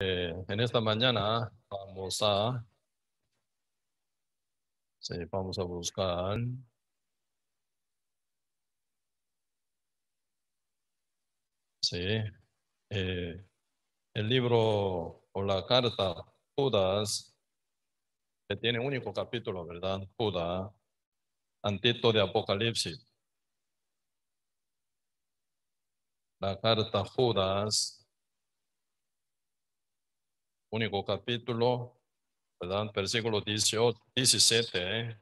Eh, en esta mañana vamos a, sí, vamos a buscar sí, eh, el libro o la carta Judas, que tiene único capítulo, ¿verdad? Judas, antito de Apocalipsis. La carta Judas, único capítulo, ¿verdad? Versículo 18, 17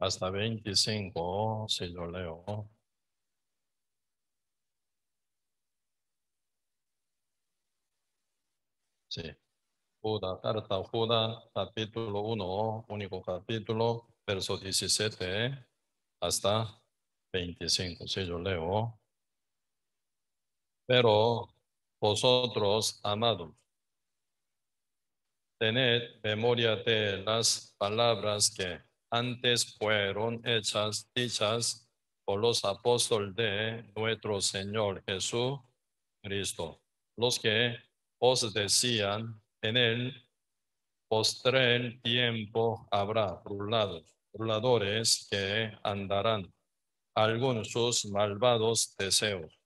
hasta 25, si yo leo. Sí. Judas, carta Judas, capítulo 1, único capítulo, verso 17 hasta 25, si yo leo. Pero vosotros, amados, tened memoria de las palabras que antes fueron hechas, dichas por los apóstoles de nuestro Señor Jesús Cristo, los que os decían en el postrer tiempo habrá burlados, burladores que andarán algunos sus malvados deseos.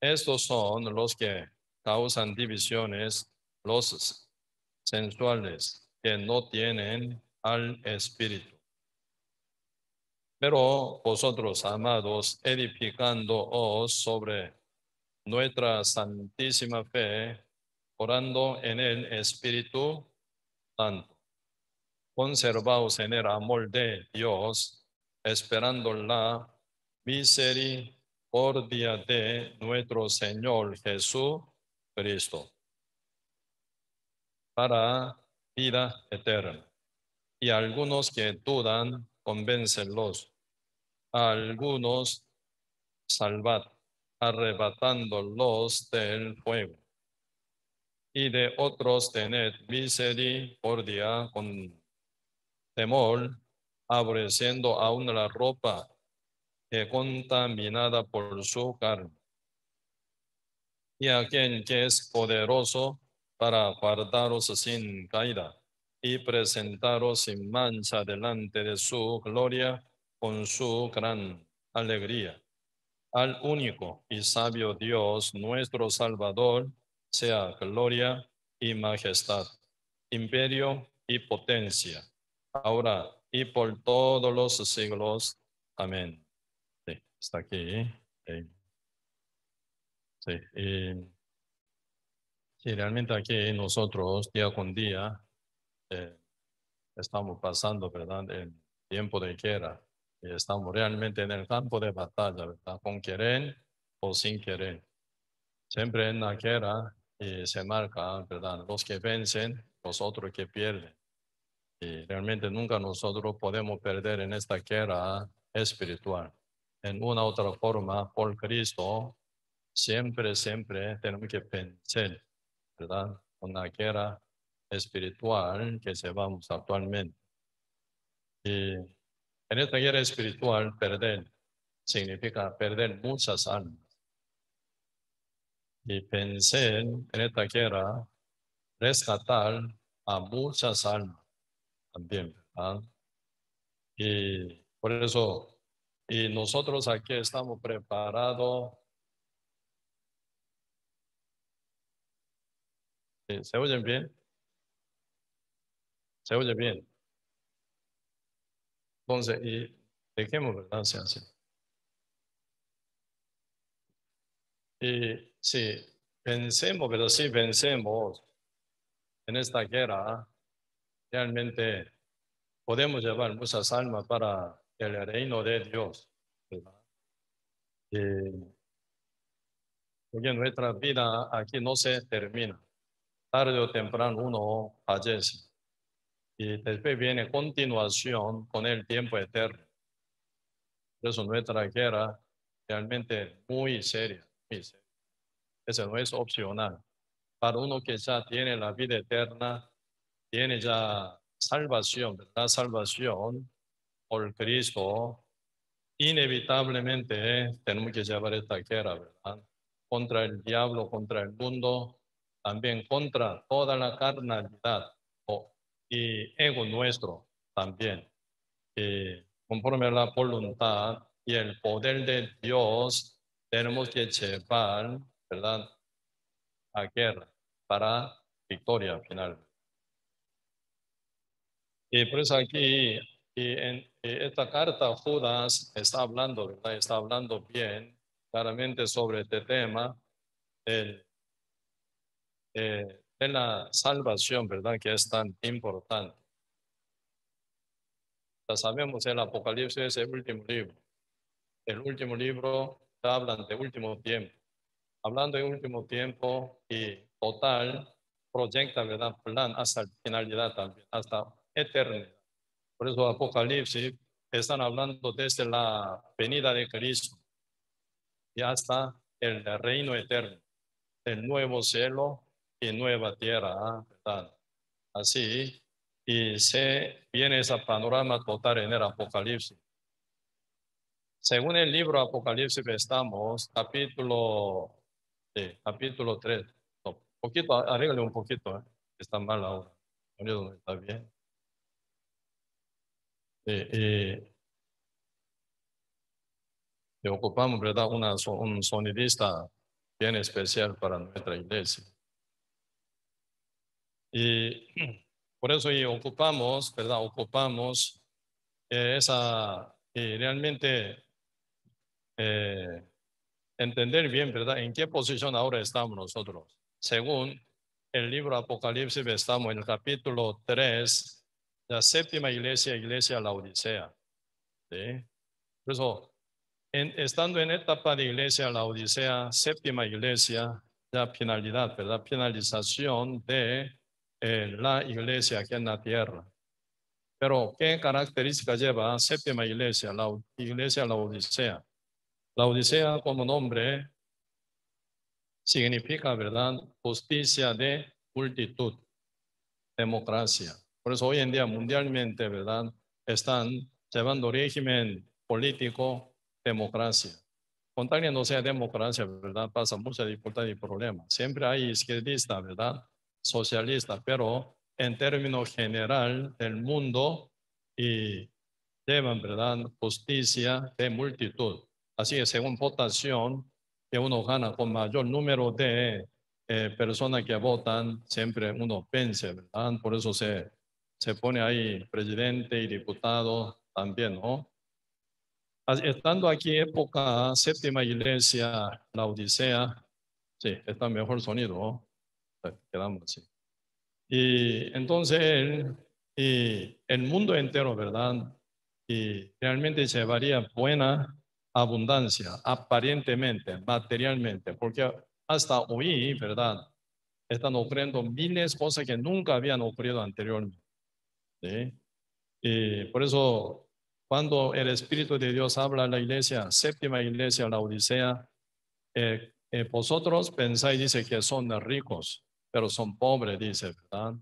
Estos son los que causan divisiones, los sensuales que no tienen al Espíritu. Pero vosotros, amados, edificándoos sobre nuestra santísima fe, orando en el Espíritu Santo. Conservaos en el amor de Dios, esperando la misericordia de nuestro Señor Jesús Cristo para vida eterna. Y algunos que dudan, convéncenlos. A algunos salvad arrebatándolos del fuego. Y de otros tened misericordia con temor, aborreciendo aún la ropa contaminada por su carne. Y a quien que es poderoso para guardaros sin caída y presentaros sin mancha delante de su gloria con su gran alegría al único y sabio Dios, nuestro Salvador, sea gloria y majestad, imperio y potencia, ahora y por todos los siglos. Amén. Sí, está aquí. Sí, y, realmente aquí nosotros día con día eh, estamos pasando, ¿verdad? El tiempo de guerra estamos realmente en el campo de batalla, ¿verdad? Con querer o sin querer. Siempre en la guerra y se marca, ¿verdad? Los que vencen, los otros que pierden. Y realmente nunca nosotros podemos perder en esta guerra espiritual. En una u otra forma, por Cristo, siempre, siempre tenemos que pensar, ¿verdad? Una guerra espiritual que se vamos actualmente. Y en esta guerra espiritual, perder significa perder muchas almas. Y pensé en esta guerra, rescatar a muchas almas también. Y por eso, y nosotros aquí estamos preparados. ¿Se oyen bien? ¿Se oye bien? Entonces, y dejemos, ¿verdad? Se. Y si pensemos, pero si pensemos en esta guerra, realmente podemos llevar muchas almas para el reino de Dios. Y, porque nuestra vida aquí no se termina. Tarde o temprano uno fallece y después viene continuación con el tiempo eterno. Por eso nuestra guerra realmente muy seria, muy seria. Eso no es opcional. Para uno que ya tiene la vida eterna, tiene ya salvación, la salvación por Cristo, inevitablemente tenemos que llevar esta guerra, ¿verdad? Contra el diablo, contra el mundo, también contra toda la carnalidad y ego nuestro también. Y conforme a la voluntad y el poder de Dios, tenemos que llevar, ¿verdad? A guerra para victoria final. Y por eso aquí, y en esta carta, Judas está hablando. Está hablando bien, claramente sobre este tema, eh, de la salvación, ¿verdad? Que es tan importante. Ya sabemos, el Apocalipsis es el último libro. El último libro habla de último tiempo. Hablando de último tiempo y total, proyecta, ¿verdad? Plan hasta finalidad también, hasta eternidad. Por eso Apocalipsis están hablando desde la venida de Cristo y hasta el reino eterno, el nuevo cielo y nueva tierra, ¿verdad? Así, y se viene ese panorama total en el Apocalipsis. Según el libro Apocalipsis estamos, capítulo, sí, capítulo 3. No, poquito, arréglale un poquito, ¿eh? está mal ahora. Está bien. Eh, ocupamos, ¿verdad? Una, un sonidista bien especial para nuestra iglesia. Y por eso y ocupamos, ¿verdad? Ocupamos eh, esa, y realmente eh, entender bien, ¿verdad? En qué posición ahora estamos nosotros. Según el libro Apocalipsis, estamos en el capítulo 3, la séptima iglesia, iglesia la Odisea. ¿sí? Por eso, estando en etapa de iglesia la Odisea, séptima iglesia, la finalidad, ¿verdad? Finalización de eh, la iglesia aquí en la tierra. Pero, ¿qué características lleva séptima iglesia, la iglesia la Odisea? La Odisea como nombre significa, ¿verdad? Justicia de multitud, democracia. Por eso hoy en día mundialmente, ¿verdad? Están llevando régimen político, democracia. Con tal que no sea democracia, ¿verdad? Pasa mucha dificultad y problemas. Siempre hay izquierdistas, ¿verdad? Socialista, pero en términos general del mundo y llevan, ¿verdad? Justicia de multitud. Así que según votación que uno gana con mayor número de eh, personas que votan, siempre uno vence, ¿verdad? Por eso se, se pone ahí presidente y diputado también, ¿no? Estando aquí época séptima iglesia, la Odisea, sí, está mejor sonido, ¿no? Quedamos así. Y entonces y el mundo entero, ¿verdad? Y realmente llevaría buena abundancia, aparentemente, materialmente, porque hasta hoy, ¿verdad? Están ocurriendo miles de cosas que nunca habían ocurrido anteriormente. ¿sí? Y por eso, cuando el Espíritu de Dios habla a la iglesia, séptima iglesia, la Odisea, eh, eh, vosotros pensáis, dice que son ricos, pero son pobres, dice, ¿verdad?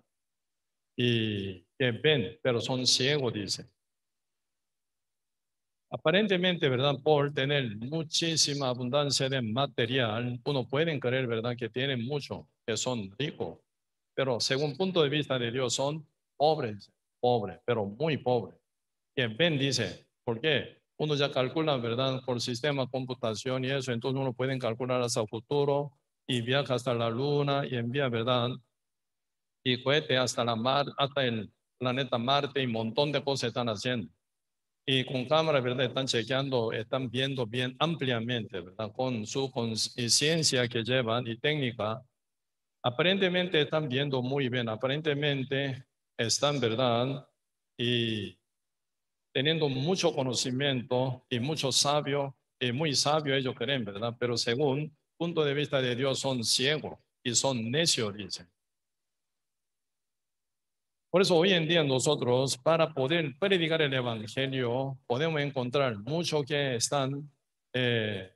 Y que ven, pero son ciegos, dice. Aparentemente, ¿verdad? Por tener muchísima abundancia de material, uno puede creer, ¿verdad? Que tienen mucho, que son ricos, pero según punto de vista de Dios son pobres, pobres, pero muy pobres. Que ven, dice, ¿por qué? Uno ya calcula, ¿verdad? Por sistema, computación y eso, entonces uno puede calcular hasta el futuro, y viaja hasta la luna y envía, ¿verdad? Y cohete hasta la mar, hasta el planeta Marte y un montón de cosas están haciendo. Y con cámara, ¿verdad? Están chequeando, están viendo bien ampliamente, ¿verdad? Con su conciencia que llevan y técnica. Aparentemente están viendo muy bien, aparentemente están, ¿verdad? Y teniendo mucho conocimiento y mucho sabio, y muy sabio ellos creen, ¿verdad? Pero según punto de vista de Dios son ciegos y son necios, dicen. Por eso hoy en día nosotros, para poder predicar el Evangelio, podemos encontrar muchos que están eh,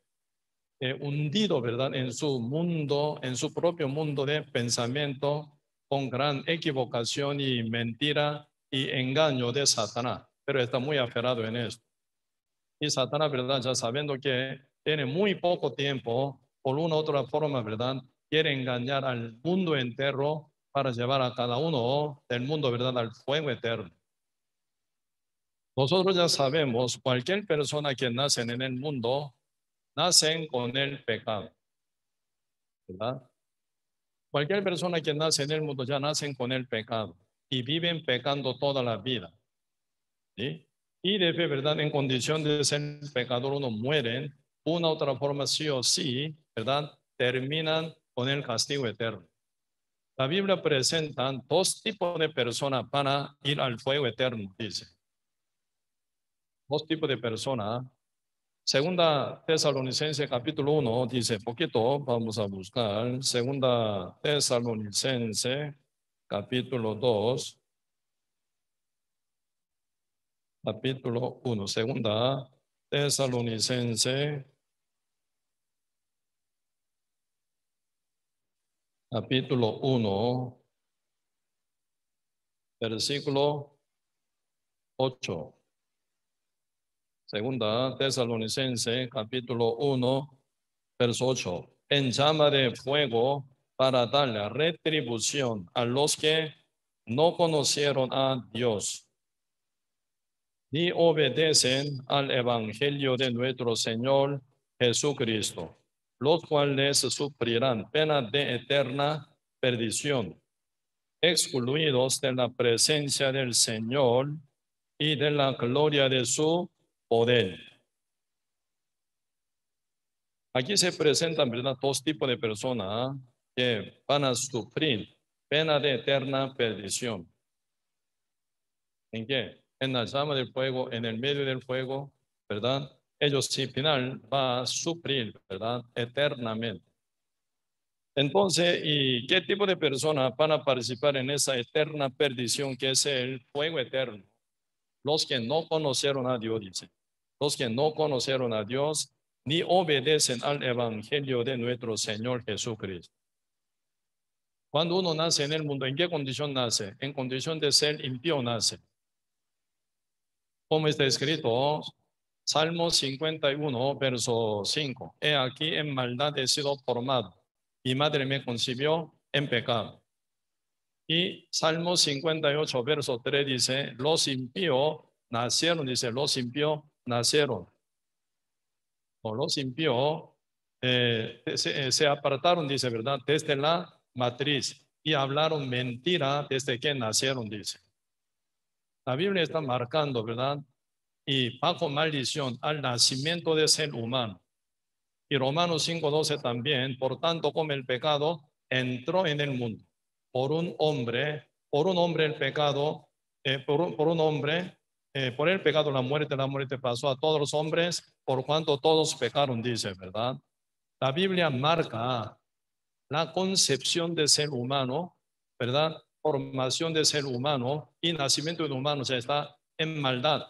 eh, hundidos, ¿verdad?, en su mundo, en su propio mundo de pensamiento, con gran equivocación y mentira y engaño de Satanás. Pero está muy aferrado en esto. Y Satanás, ¿verdad?, ya sabiendo que tiene muy poco tiempo por una u otra forma, ¿verdad? quiere engañar al mundo entero para llevar a cada uno del mundo, ¿verdad?, al fuego eterno. Nosotros ya sabemos, cualquier persona que nace en el mundo, nacen con el pecado. ¿Verdad? Cualquier persona que nace en el mundo ya nacen con el pecado y viven pecando toda la vida. ¿sí? Y de verdad, en condición de ser pecador, uno muere, una otra forma sí o sí, ¿verdad? Terminan con el castigo eterno. La Biblia presenta dos tipos de personas para ir al fuego eterno, dice. Dos tipos de personas. Segunda Tesalonicense capítulo 1 dice, poquito, vamos a buscar. Segunda Tesalonicense capítulo 2. Capítulo 1. Segunda Tesalonicense capítulo 1, versículo 8. Segunda Tesalonicense, capítulo 1, verso 8. En llama de fuego para darle retribución a los que no conocieron a Dios ni obedecen al evangelio de nuestro Señor Jesucristo los cuales sufrirán pena de eterna perdición, excluidos de la presencia del Señor y de la gloria de su poder. Aquí se presentan ¿verdad? dos tipos de personas que van a sufrir pena de eterna perdición. ¿En qué? En la llama del fuego, en el medio del fuego, ¿verdad? Ellos si final va a sufrir, ¿verdad? Eternamente. Entonces, ¿y qué tipo de personas van a participar en esa eterna perdición que es el fuego eterno? Los que no conocieron a Dios, dice. Los que no conocieron a Dios ni obedecen al evangelio de nuestro Señor Jesucristo. Cuando uno nace en el mundo, ¿en qué condición nace? En condición de ser impío nace. Como está escrito, Salmo 51, verso 5. He aquí en maldad he sido formado. Mi madre me concibió en pecado. Y Salmo 58, verso 3 dice, los impíos nacieron, dice, los impíos nacieron. O los impíos eh, se, se apartaron, dice, ¿verdad? Desde la matriz y hablaron mentira desde que nacieron, dice. La Biblia está marcando, ¿verdad? Y bajo maldición al nacimiento de ser humano. Y Romanos 5.12 también, por tanto como el pecado entró en el mundo, por un hombre, por un hombre el pecado, eh, por, un, por, un, hombre, eh, por el pecado la muerte, la muerte pasó a todos los hombres, por cuanto todos pecaron, dice, ¿verdad? La Biblia marca la concepción de ser humano, ¿verdad? Formación de ser humano y nacimiento de humano, se está en maldad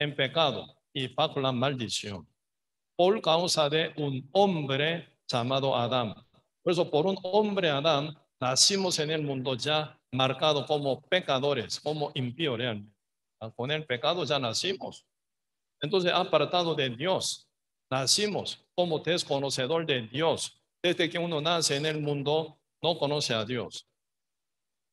en pecado y bajo la maldición por causa de un hombre llamado Adán. Por eso, por un hombre Adán, nacimos en el mundo ya marcado como pecadores, como impíos realmente. Con el pecado ya nacimos. Entonces, apartado de Dios, nacimos como desconocedor de Dios. Desde que uno nace en el mundo, no conoce a Dios.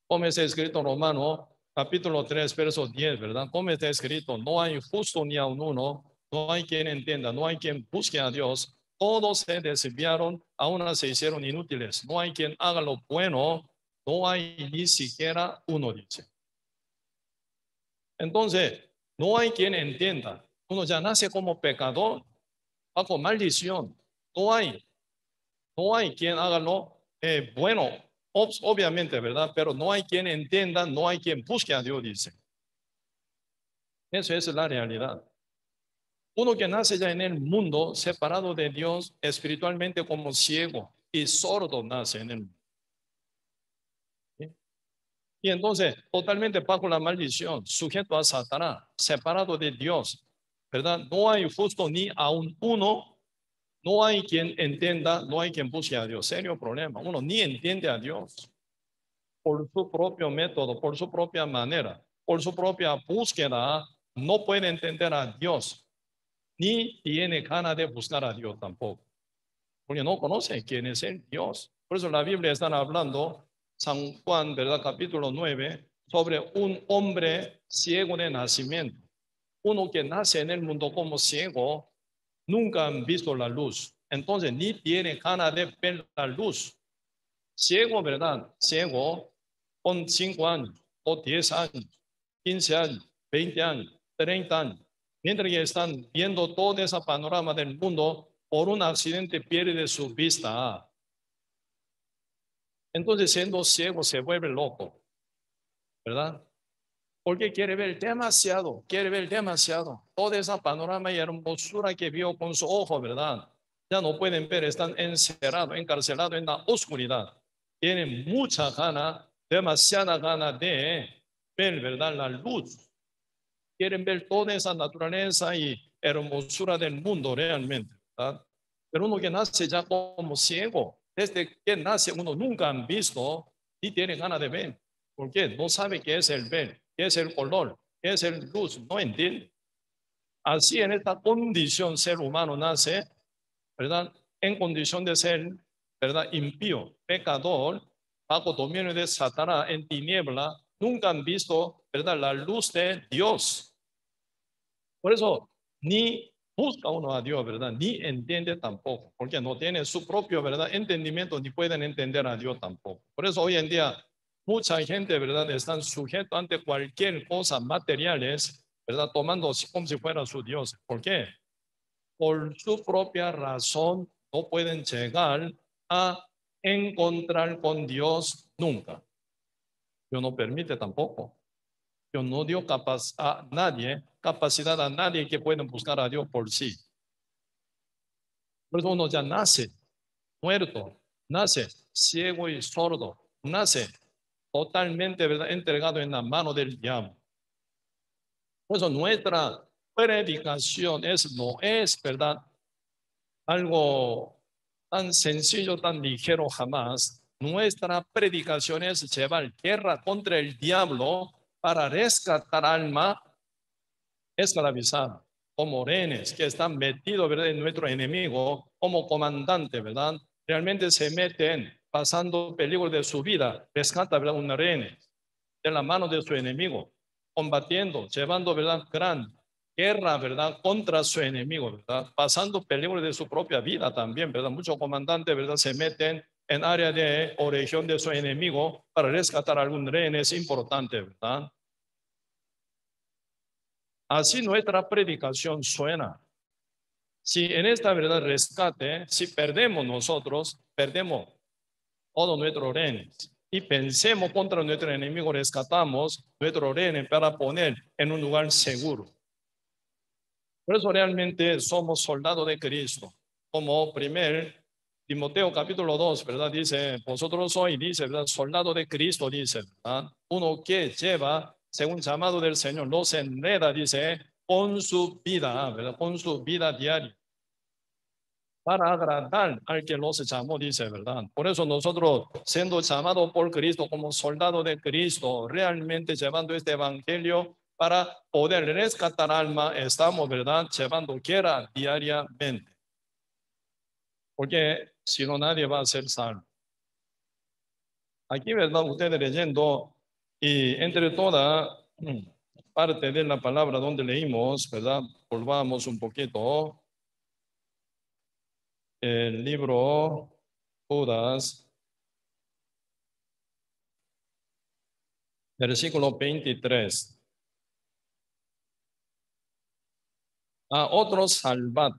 Como está escrito en Romano capítulo 3, verso 10, ¿verdad? Como está escrito, no hay justo ni aun uno, no hay quien entienda, no hay quien busque a Dios. Todos se desviaron, aún se hicieron inútiles. No hay quien haga lo bueno, no hay ni siquiera uno, dice. Entonces, no hay quien entienda. Uno ya nace como pecador, bajo maldición. No hay, no hay quien haga lo eh, bueno obviamente, ¿verdad? Pero no hay quien entienda, no hay quien busque a Dios, dice. Eso es la realidad. Uno que nace ya en el mundo, separado de Dios, espiritualmente como ciego y sordo nace en el. Y entonces, totalmente bajo la maldición, sujeto a Satanás, separado de Dios, ¿verdad? No hay justo ni aún uno no hay quien entienda, no hay quien busque a Dios. Serio problema. Uno ni entiende a Dios por su propio método, por su propia manera, por su propia búsqueda. No puede entender a Dios, ni tiene ganas de buscar a Dios tampoco. Porque no conoce quién es el Dios. Por eso la Biblia está hablando, San Juan, ¿verdad? Capítulo 9, sobre un hombre ciego de nacimiento. Uno que nace en el mundo como ciego, nunca han visto la luz. Entonces, ni tiene ganas de ver la luz. Ciego, ¿verdad? Ciego, con 5 años, o 10 años, 15 años, 20 años, 30 años. Mientras que están viendo todo ese panorama del mundo, por un accidente pierde su vista. Entonces, siendo ciego, se vuelve loco, ¿verdad? Porque quiere ver demasiado, quiere ver demasiado. Toda esa panorama y hermosura que vio con su ojo, ¿verdad? Ya no pueden ver, están encerrados, encarcelados en la oscuridad. Tienen mucha gana, demasiada gana de ver, ¿verdad? La luz. Quieren ver toda esa naturaleza y hermosura del mundo realmente, ¿verdad? Pero uno que nace ya como ciego, desde que nace uno nunca han visto y tiene ganas de ver. ¿Por qué? No sabe qué es el ver, es el color, es el luz, no entiende. Así en esta condición ser humano nace, ¿verdad? En condición de ser, ¿verdad? Impío, pecador, bajo dominio de Satanás, en tiniebla, nunca han visto, ¿verdad? La luz de Dios. Por eso, ni busca uno a Dios, ¿verdad? Ni entiende tampoco, porque no tiene su propio, ¿verdad? Entendimiento, ni pueden entender a Dios tampoco. Por eso hoy en día mucha gente, ¿verdad? Están sujetos ante cualquier cosa materiales, ¿verdad? Tomando como si fuera su Dios. ¿Por qué? Por su propia razón no pueden llegar a encontrar con Dios nunca. Dios no permite tampoco. Dios no dio capaz a nadie capacidad a nadie que pueda buscar a Dios por sí. Por eso uno ya nace muerto, nace ciego y sordo, nace totalmente entregado en la mano del diablo. Por eso nuestra predicación es, no es, ¿verdad? Algo tan sencillo, tan ligero jamás. Nuestra predicación es llevar guerra contra el diablo para rescatar alma esclavizados, como rehenes que están metidos ¿verdad? en nuestro enemigo como comandante, ¿verdad? Realmente se meten pasando peligro de su vida, rescata ¿verdad? un rehén de la mano de su enemigo, combatiendo, llevando ¿verdad? gran guerra, ¿verdad? Contra su enemigo, ¿verdad? Pasando peligro de su propia vida también, ¿verdad? Muchos comandantes, ¿verdad? Se meten en área de o región de su enemigo para rescatar algún rehén, es importante, ¿verdad? Así nuestra predicación suena. Si en esta verdad rescate, si perdemos nosotros, perdemos nuestro reino. Y pensemos contra nuestro enemigo, rescatamos nuestro reino para poner en un lugar seguro. Por eso realmente somos soldados de Cristo. Como primer Timoteo capítulo 2, ¿verdad? Dice, vosotros sois, dice, ¿verdad? Soldado de Cristo, dice, ¿verdad? Uno que lleva según llamado del Señor, no se enreda, dice, con su vida, ¿verdad? con su vida diaria, para agradar al que los llamó, dice, ¿verdad? Por eso nosotros, siendo llamados por Cristo como soldado de Cristo, realmente llevando este evangelio para poder rescatar alma, estamos, ¿verdad? Llevando quiera diariamente. Porque si no, nadie va a ser salvo. Aquí, ¿verdad? Ustedes leyendo y entre toda mm, parte de la palabra donde leímos, ¿verdad? Volvamos un poquito. El libro Judas, versículo 23. A otros salvad,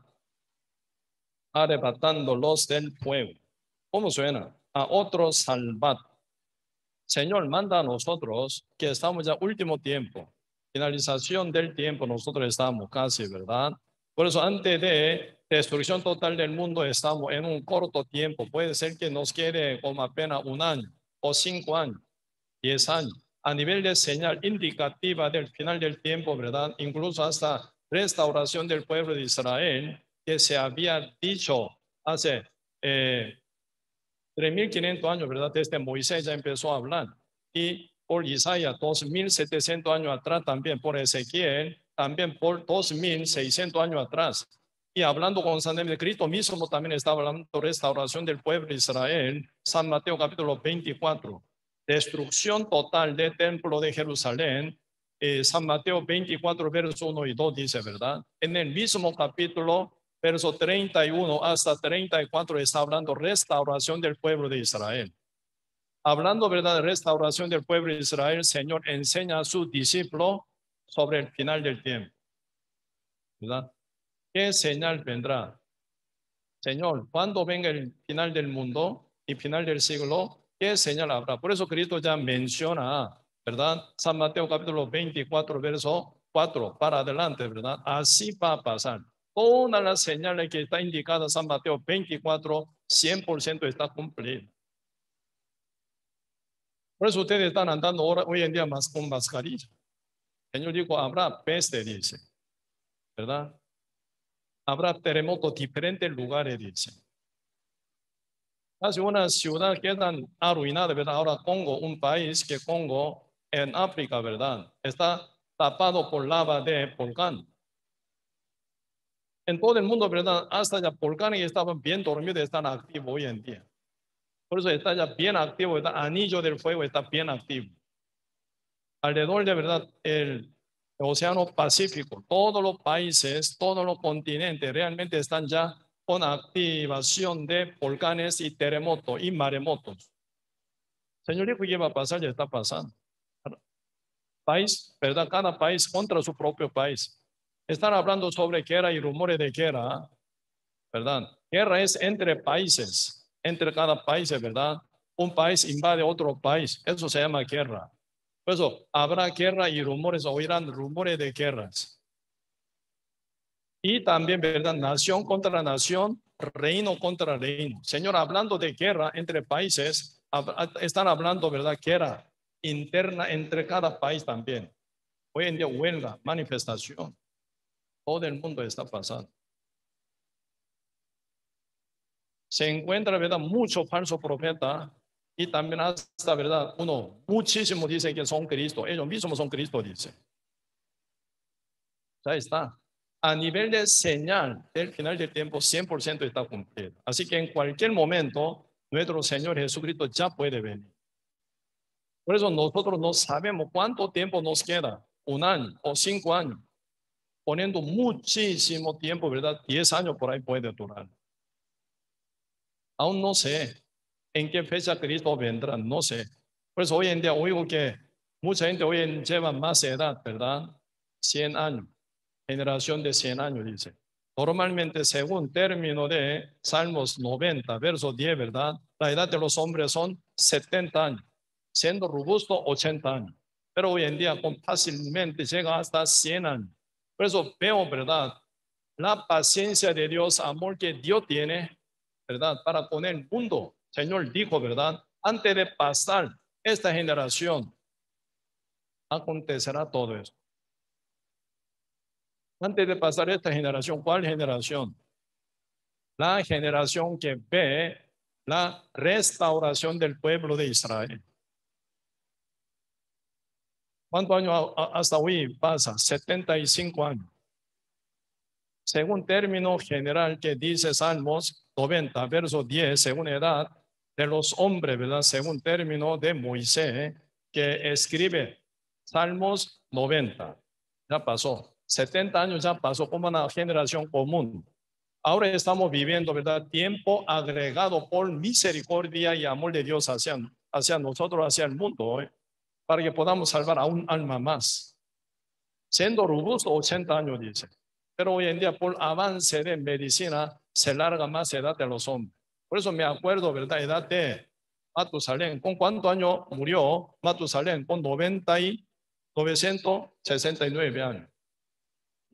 arrebatándolos del fuego. ¿Cómo suena? A otros salvad Señor, manda a nosotros que estamos ya último tiempo, finalización del tiempo, nosotros estamos casi, ¿verdad? Por eso antes de destrucción total del mundo estamos en un corto tiempo. Puede ser que nos quede como apenas un año o cinco años, diez años. A nivel de señal indicativa del final del tiempo, ¿verdad? Incluso hasta restauración del pueblo de Israel, que se había dicho hace eh, 3.500 años, ¿verdad? Desde Moisés ya empezó a hablar. Y por Isaías, 2.700 años atrás, también por Ezequiel, también por 2.600 años atrás. Y hablando constantemente, Cristo mismo también estaba hablando de restauración del pueblo de Israel. San Mateo capítulo 24, destrucción total del templo de Jerusalén. Eh, San Mateo 24, verso 1 y 2 dice, ¿verdad? En el mismo capítulo, verso 31 hasta 34, está hablando restauración del pueblo de Israel. Hablando, ¿verdad?, de restauración del pueblo de Israel, Señor enseña a su discípulo sobre el final del tiempo. ¿Verdad? ¿Qué señal vendrá? Señor, cuando venga el final del mundo y final del siglo, ¿qué señal habrá? Por eso Cristo ya menciona, ¿verdad? San Mateo capítulo 24, verso 4, para adelante, ¿verdad? Así va a pasar. Todas las señales que está indicada San Mateo 24, 100% está cumplida. Por eso ustedes están andando hoy en día más con mascarilla. El Señor dijo, habrá peste, dice. ¿Verdad? Habrá terremotos diferentes lugares, dice. Hace una ciudad que están arruinada, ¿verdad? Ahora Congo, un país que Congo en África, ¿verdad? Está tapado por lava de volcán. En todo el mundo, ¿verdad? Hasta ya volcanes estaban bien dormidos, están activos hoy en día. Por eso está ya bien activo, el anillo del fuego está bien activo. Alrededor de verdad, el Océano Pacífico, todos los países, todos los continentes realmente están ya con activación de volcanes y terremotos y maremotos. Señor que va a pasar, ya está pasando. País, ¿verdad? Cada país contra su propio país. Están hablando sobre guerra y rumores de guerra, ¿verdad? Guerra es entre países, entre cada país, ¿verdad? Un país invade otro país, eso se llama guerra. Por eso habrá guerra y rumores, oirán rumores de guerras. Y también, ¿verdad? Nación contra nación, reino contra reino. Señor, hablando de guerra entre países, están hablando, ¿verdad? Guerra interna entre cada país también. Hoy en día huelga, manifestación. Todo el mundo está pasando. Se encuentra, ¿verdad? Mucho falso profeta y también hasta, ¿verdad? Uno, muchísimo dice que son Cristo. Ellos mismos son Cristo, dice. Ya está. A nivel de señal del final del tiempo, 100% está cumplido. Así que en cualquier momento, nuestro Señor Jesucristo ya puede venir. Por eso nosotros no sabemos cuánto tiempo nos queda, un año o cinco años, poniendo muchísimo tiempo, ¿verdad? Diez años por ahí puede durar. Aún no sé, en qué fecha Cristo vendrá, no sé. Por eso hoy en día oigo que mucha gente hoy en lleva más edad, ¿verdad? 100 años, generación de 100 años, dice. Normalmente, según término de Salmos 90, verso 10, ¿verdad? La edad de los hombres son 70 años, siendo robusto 80 años. Pero hoy en día fácilmente llega hasta 100 años. Por eso veo, ¿verdad? La paciencia de Dios, amor que Dios tiene, ¿verdad? Para poner el mundo Señor dijo, ¿verdad? Antes de pasar esta generación, acontecerá todo esto. Antes de pasar esta generación, ¿cuál generación? La generación que ve la restauración del pueblo de Israel. ¿Cuántos años hasta hoy pasa? 75 años. Según término general que dice Salmos 90, verso 10, según edad, de los hombres, ¿verdad? Según término de Moisés, que escribe Salmos 90. Ya pasó. 70 años ya pasó como una generación común. Ahora estamos viviendo, ¿verdad? Tiempo agregado por misericordia y amor de Dios hacia, hacia nosotros, hacia el mundo, ¿eh? para que podamos salvar a un alma más. Siendo robusto, 80 años, dice. Pero hoy en día, por avance de medicina, se larga más edad de los hombres. Por eso me acuerdo, ¿verdad? Edad de Matusalén. ¿Con cuánto año murió Matusalén? Con 90 y 969 años.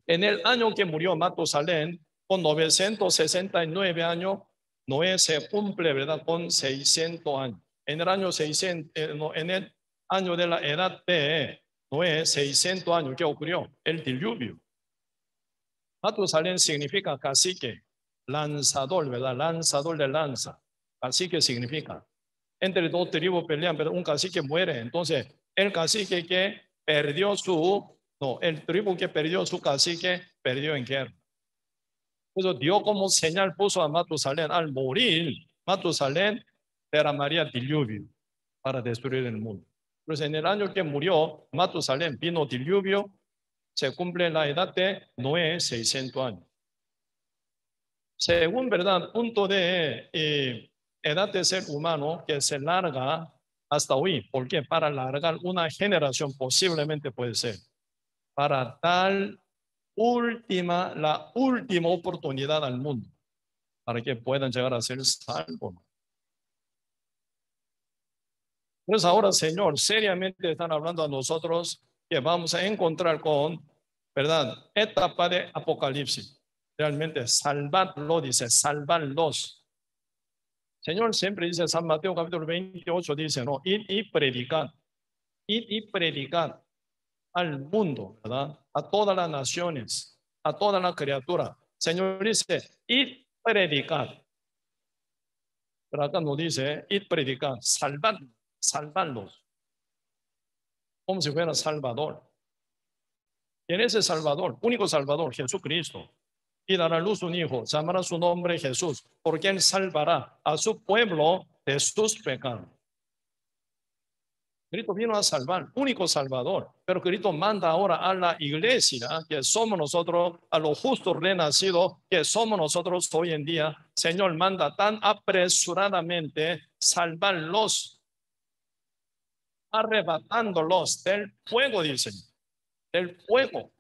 En el año que murió Matusalén, con 969 años, Noé se cumple, ¿verdad? Con 600 años. En el año 600, eh, en el año de la edad de Noé, 600 años, ¿qué ocurrió? El diluvio. Matusalén significa cacique lanzador, ¿verdad? Lanzador de lanza. Así que significa. Entre dos tribus pelean, pero un cacique muere. Entonces, el cacique que perdió su, no, el tribu que perdió su cacique, perdió en guerra. Eso dio como señal, puso a Matusalén. Al morir, Matusalén derramaría diluvio para destruir el mundo. Pues en el año que murió Matusalén, vino diluvio, se cumple la edad de Noé, 600 años. Según verdad, punto de eh, edad de ser humano que se larga hasta hoy, porque para alargar una generación posiblemente puede ser, para dar última, la última oportunidad al mundo, para que puedan llegar a ser salvos. Pues ahora, Señor, seriamente están hablando a nosotros que vamos a encontrar con, ¿verdad? Etapa de Apocalipsis. Realmente, salvarlo, dice, salvarlos. Señor siempre dice, San Mateo capítulo 28 dice, no, ir y predicar, ir y predicar al mundo. A todas las naciones, a toda la criatura. Señor dice, ir predicar. Pero acá no dice, ir predicar, salvar, salvarlos. Como si fuera Salvador. ¿Quién es el Salvador? Único Salvador, Jesucristo y dará luz un hijo, llamará su nombre Jesús, porque él salvará a su pueblo de sus pecados. Cristo vino a salvar, único salvador, pero Cristo manda ahora a la iglesia, que somos nosotros, a los justos renacidos, que somos nosotros hoy en día. Señor manda tan apresuradamente salvarlos, arrebatándolos del fuego, dicen, del fuego.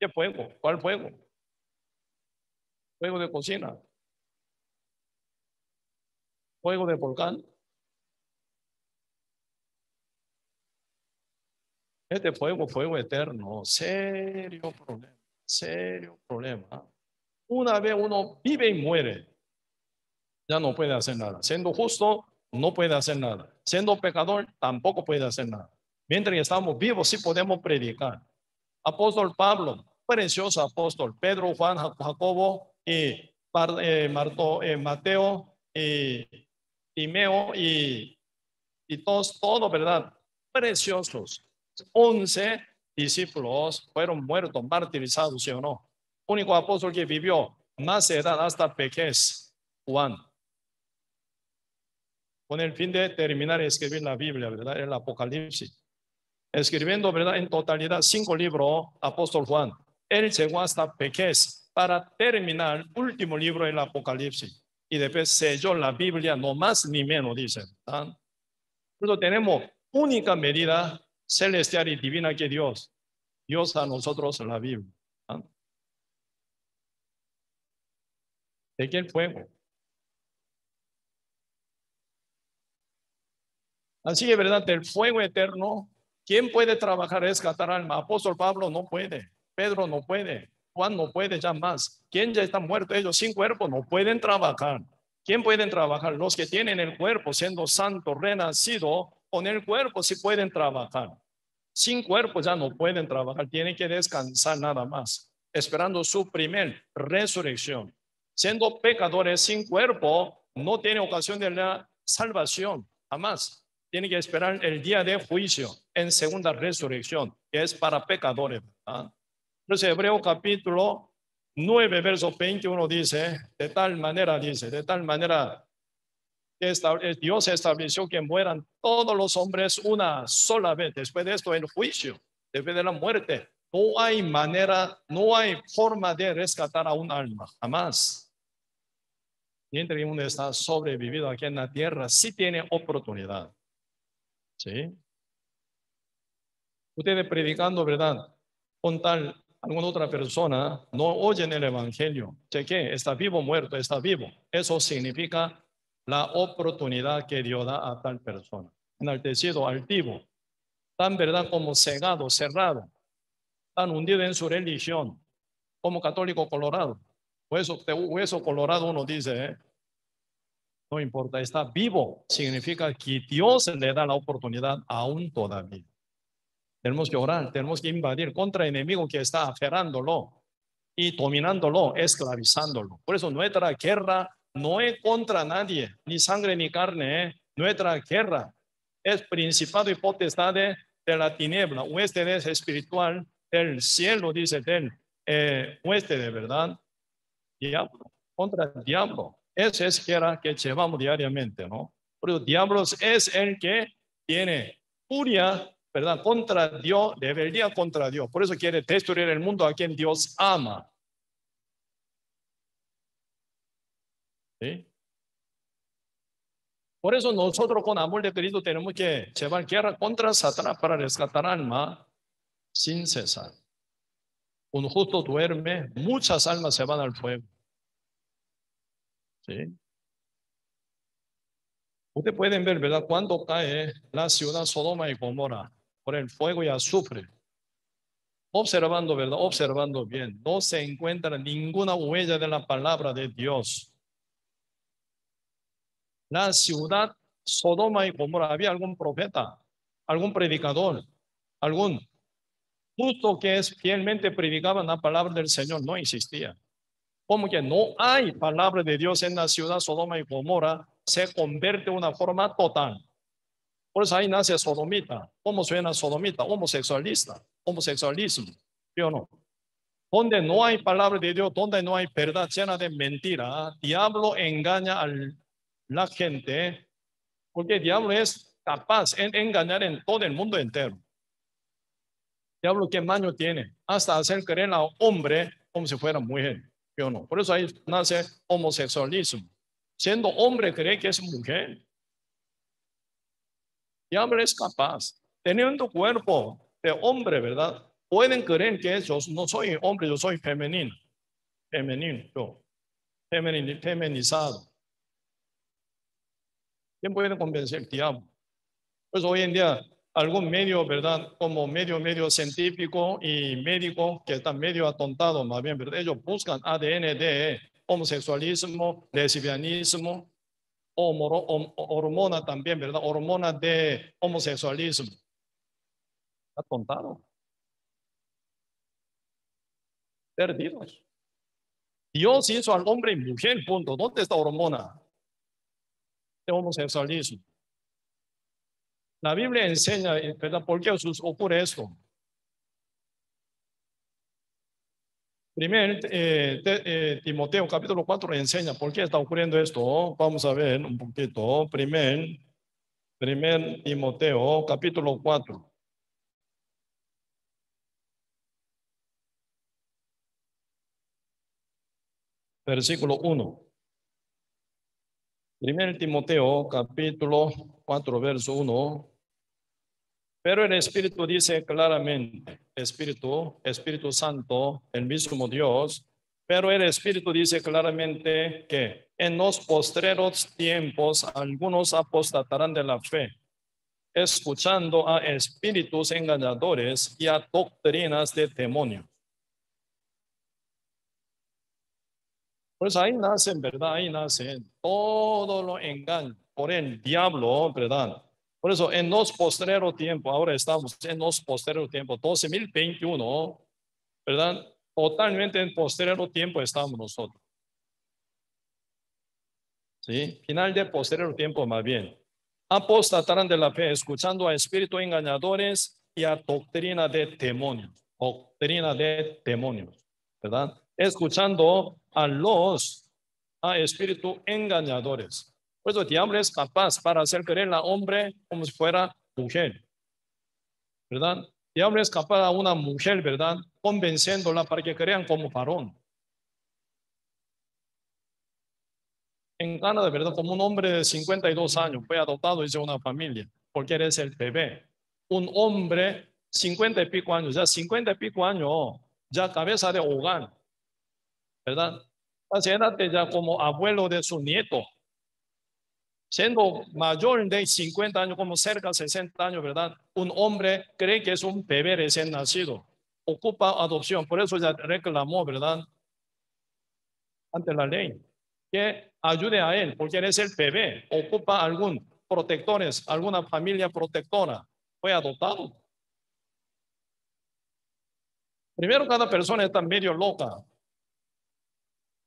¿Qué fuego? ¿Cuál fuego? Fuego de cocina, fuego de volcán. Este fuego, fuego eterno, serio problema, serio problema. Una vez uno vive y muere, ya no puede hacer nada. Siendo justo, no puede hacer nada. Siendo pecador, tampoco puede hacer nada. Mientras estamos vivos, sí podemos predicar. Apóstol Pablo, precioso apóstol. Pedro, Juan, Jacobo, y eh, Marto, eh, Mateo y Timeo y, y todos, todo, ¿verdad? Preciosos. Once discípulos fueron muertos, martirizados, ¿sí o no? Único apóstol que vivió más edad hasta vejez, Juan. Con el fin de terminar de escribir la Biblia, ¿verdad? El Apocalipsis. Escribiendo, ¿verdad? En totalidad cinco libros, apóstol Juan. Él llegó hasta vejez para terminar último libro del Apocalipsis. Y después selló la Biblia, no más ni menos, dice. Entonces tenemos única medida celestial y divina que Dios. Dios a nosotros la Biblia. ¿De qué fuego? Así es verdad, del fuego eterno, ¿quién puede trabajar, rescatar alma? Apóstol Pablo no puede, Pedro no puede, Juan no puede ya más. ¿Quién ya está muerto? Ellos sin cuerpo no pueden trabajar. ¿Quién pueden trabajar? Los que tienen el cuerpo siendo santo, renacido, con el cuerpo sí pueden trabajar. Sin cuerpo ya no pueden trabajar, tienen que descansar nada más, esperando su primer resurrección. Siendo pecadores sin cuerpo, no tiene ocasión de la salvación, jamás. Tiene que esperar el día de juicio en segunda resurrección, que es para pecadores. Entonces, Hebreo capítulo 9, verso 21 dice, de tal manera, dice, de tal manera que Dios estableció que mueran todos los hombres una sola vez. Después de esto, el juicio, después de la muerte, no hay manera, no hay forma de rescatar a un alma, jamás. Mientras uno está sobrevivido aquí en la tierra, sí tiene oportunidad. ¿Sí? Ustedes predicando, ¿verdad? Con tal alguna otra persona no oyen el Evangelio, ¿de? Está vivo muerto, está vivo. Eso significa la oportunidad que Dios da a tal persona. Enaltecido, altivo, tan verdad como cegado, cerrado, tan hundido en su religión, como católico colorado. Hueso, hueso colorado uno dice, ¿eh? no importa, está vivo, significa que Dios le da la oportunidad aún todavía. Tenemos que orar, tenemos que invadir contra el enemigo que está aferrándolo y dominándolo, esclavizándolo. Por eso nuestra guerra no es contra nadie, ni sangre ni carne. ¿eh? Nuestra guerra es principado y potestad de, la tiniebla, hueste es espiritual del cielo, dice él, eh, de verdad. diablo, contra el diablo. Ese es que era que llevamos diariamente, ¿no? Pero diablos es el que tiene furia, ¿verdad? Contra Dios, debería contra Dios. Por eso quiere destruir el mundo a quien Dios ama. ¿Sí? Por eso nosotros con amor de Cristo tenemos que llevar guerra contra Satanás para rescatar alma sin cesar. Un justo duerme, muchas almas se van al fuego. ¿Sí? Ustedes pueden ver, ¿verdad? Cuando cae la ciudad Sodoma y Gomorra por el fuego y azufre. Observando, ¿verdad? Observando bien. No se encuentra ninguna huella de la palabra de Dios. La ciudad Sodoma y Gomorra, ¿había algún profeta, algún predicador, algún justo que es fielmente predicaban la palabra del Señor? No existía. Como que no hay palabra de Dios en la ciudad Sodoma y Gomorra, se convierte en una forma total. Por eso ahí nace sodomita. ¿Cómo suena sodomita? Homosexualista, homosexualismo. ¿Sí o no? Donde no hay palabra de Dios, donde no hay verdad llena de mentira, diablo engaña a la gente, porque el diablo es capaz de engañar en todo el mundo entero. Diablo, ¿qué maño tiene? Hasta hacer creer a hombre como si fuera mujer. ¿Sí o no? Por eso ahí nace homosexualismo siendo hombre cree que es mujer. Y hombre es capaz, teniendo cuerpo de hombre, ¿verdad? Pueden creer que yo no soy hombre, yo soy femenino. Femenino, yo. feminizado. ¿Quién puede convencer el diablo? Pues hoy en día, algún medio, ¿verdad? Como medio, medio científico y médico que están medio atontados, más bien, ¿verdad? Ellos buscan ADN de homosexualismo, lesbianismo, hormona también, ¿verdad? Hormona de homosexualismo. Está contado. Perdidos. Dios hizo al hombre y mujer, punto. ¿Dónde está hormona de homosexualismo? La Biblia enseña, ¿verdad? ¿Por qué ocurre esto? Primer eh, eh, Timoteo capítulo 4 enseña por qué está ocurriendo esto. Vamos a ver un poquito. Primer, primer Timoteo capítulo 4. Versículo 1. Primer Timoteo capítulo 4, verso 1. Pero el Espíritu dice claramente, Espíritu, Espíritu Santo, el mismo Dios, pero el Espíritu dice claramente que en los postreros tiempos algunos apostatarán de la fe, escuchando a espíritus engañadores y a doctrinas de demonios. Pues ahí nacen, ¿verdad? Ahí nacen todo lo engaño por el diablo, ¿verdad? Por eso, en los postreros tiempos, ahora estamos en los postreros tiempos, 12.021, ¿verdad? Totalmente en postrero tiempo estamos nosotros. ¿Sí? Final de postrero tiempo más bien. Apostatarán de la fe, escuchando a espíritus engañadores y a doctrina de demonios. Doctrina de demonios, ¿verdad? Escuchando a los a espíritus engañadores. Por eso el diablo es capaz para hacer creer al hombre como si fuera mujer. ¿Verdad? El diablo es capaz a una mujer, ¿verdad? Convenciéndola para que crean como varón. En Canadá, ¿verdad? Como un hombre de 52 años fue adoptado y hizo una familia, porque eres el bebé. Un hombre, 50 y pico años, ya 50 y pico años, ya cabeza de hogar, ¿verdad? Imagínate ya como abuelo de su nieto siendo mayor de 50 años, como cerca de 60 años, ¿verdad? Un hombre cree que es un bebé recién nacido, ocupa adopción, por eso ya reclamó, ¿verdad? Ante la ley, que ayude a él, porque él es el bebé, ocupa algún protectores, alguna familia protectora, fue adoptado. Primero, cada persona está medio loca.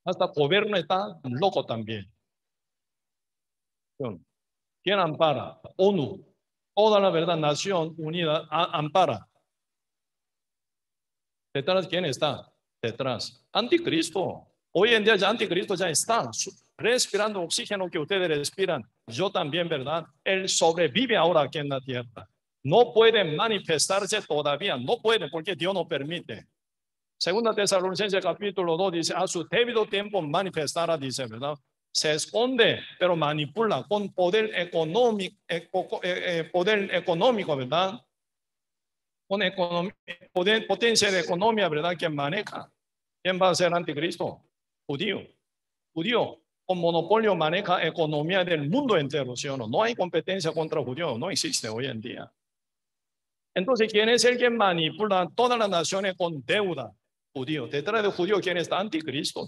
Hasta el gobierno está loco también. ¿Quién ampara? ONU. Toda la verdad, Nación Unida ampara. ¿Detrás quién está? Detrás. Anticristo. Hoy en día ya anticristo ya está respirando oxígeno que ustedes respiran. Yo también, ¿verdad? Él sobrevive ahora aquí en la tierra. No puede manifestarse todavía, no puede porque Dios no permite. Segunda Tesalonicenses capítulo 2 dice, a su debido tiempo manifestará, dice, ¿verdad? Se esconde, pero manipula con poder económico, eh, eh, poder económico, ¿verdad? Con poder, potencia de economía, ¿verdad? Que maneja. ¿Quién va a ser anticristo? Judío. Judío con monopolio maneja economía del mundo entero, ¿sí o no? No hay competencia contra judíos, no existe hoy en día. Entonces, ¿quién es el que manipula todas las naciones con deuda? Judío. Detrás de judío, ¿quién está? Anticristo. O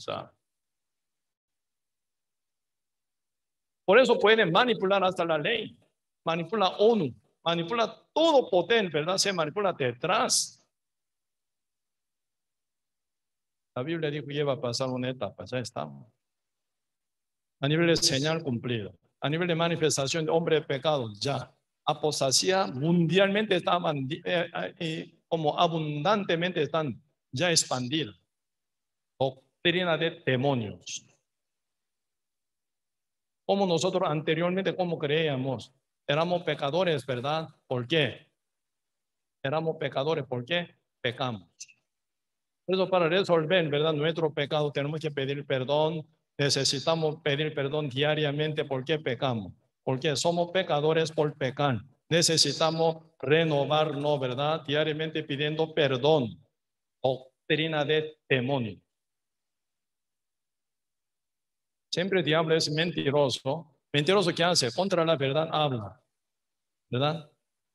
Por eso pueden manipular hasta la ley, manipula ONU, manipula todo poder, ¿verdad? Se manipula detrás La Biblia dijo lleva a pasar una etapa, ya estamos. A nivel de señal cumplido, a nivel de manifestación de hombre de pecado, ya. Apostasía mundialmente estaban, eh, eh, como abundantemente están ya expandidas. Doctrina de demonios. Como nosotros anteriormente, como creíamos, éramos pecadores, ¿verdad? ¿Por qué? Éramos pecadores, ¿por qué? Pecamos. Por eso para resolver, ¿verdad? Nuestro pecado tenemos que pedir perdón. Necesitamos pedir perdón diariamente porque pecamos. Porque somos pecadores por pecar. Necesitamos renovarnos, ¿verdad? Diariamente pidiendo perdón. Doctrina de demonio. Siempre el diablo es mentiroso. Mentiroso ¿qué hace? Contra la verdad habla. ¿Verdad?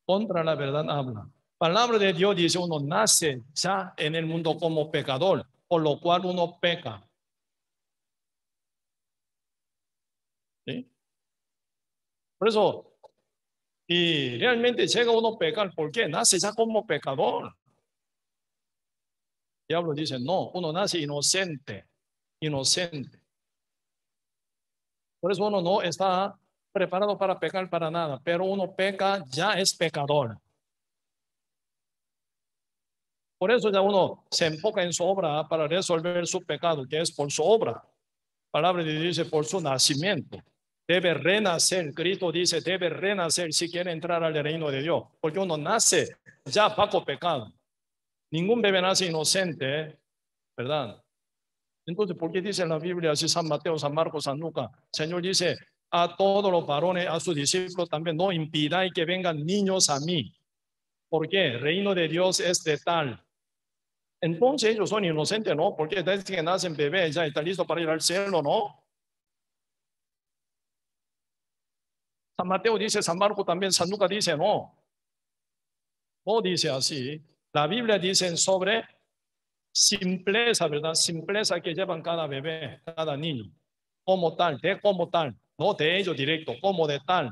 Contra la verdad habla palabra de Dios dice uno nace ya en el mundo como pecador, por lo cual uno peca. ¿Sí? Por eso, y realmente llega uno a pecar, ¿por qué? Nace ya como pecador. El diablo dice, no, uno nace inocente, inocente. Por eso uno no está preparado para pecar para nada, pero uno peca, ya es pecador. Por eso ya uno se enfoca en su obra para resolver su pecado, que es por su obra. Palabra de Dios dice por su nacimiento. Debe renacer. Cristo dice, debe renacer si quiere entrar al reino de Dios. Porque uno nace ya bajo pecado. Ningún bebé nace inocente, ¿verdad? Entonces, ¿por qué dice la Biblia así San Mateo, San Marcos, San Lucas? Señor dice, a todos los varones, a sus discípulos también, no impidáis que vengan niños a mí. ¿Por qué? reino de Dios es de tal entonces ellos son inocentes, ¿no? Porque desde que nacen bebés ya está listo para ir al cielo, ¿no? San Mateo dice, San Marco también, San Lucas dice, no. No dice así. La Biblia dice sobre simpleza, ¿verdad? Simpleza que llevan cada bebé, cada niño. Como tal, de como tal. No de ellos directo, como de tal.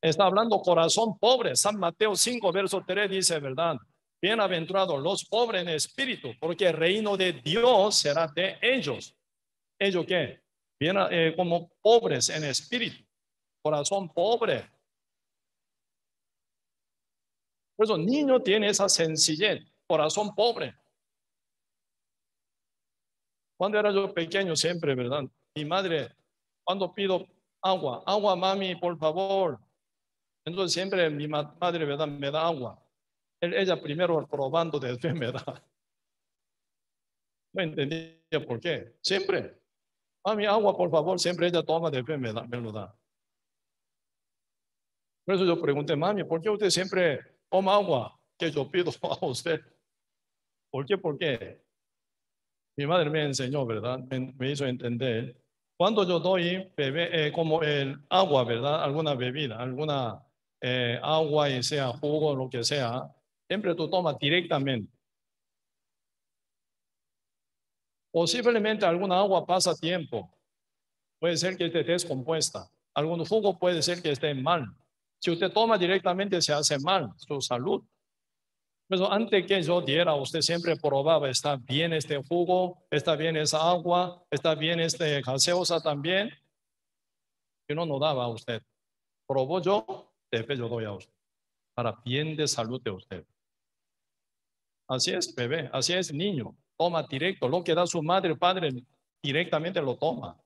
Está hablando corazón pobre. San Mateo 5, verso 3 dice, ¿verdad? Bienaventurados los pobres en espíritu, porque el reino de Dios será de ellos. ¿Ellos qué? Bien, eh, como pobres en espíritu, corazón pobre. Por eso, niño tiene esa sencillez, corazón pobre. Cuando era yo pequeño, siempre, ¿verdad? Mi madre, cuando pido agua, agua, mami, por favor. Entonces, siempre mi madre, ¿verdad? Me da agua ella primero probando de enfermedad. No entendía por qué. Siempre. A mi agua, por favor, siempre ella toma de enfermedad, me lo da. Por eso yo pregunté, mami, ¿por qué usted siempre toma agua que yo pido a usted? ¿Por qué? ¿Por qué? Mi madre me enseñó, ¿verdad? Me, hizo entender. Cuando yo doy bebé, eh, como el agua, ¿verdad? Alguna bebida, alguna eh, agua, y sea jugo, lo que sea, Siempre tú tomas directamente. Posiblemente alguna agua pasa tiempo. Puede ser que esté descompuesta. Algún jugo puede ser que esté mal. Si usted toma directamente se hace mal su salud. Pero antes que yo diera, usted siempre probaba, está bien este jugo, está bien esa agua, está bien este gaseosa también. Y no, no daba a usted. Probó yo, después yo doy a usted. Para bien de salud de usted. Así es, bebé, así es, niño. toma directo. Lo que da su madre padre directamente lo toma.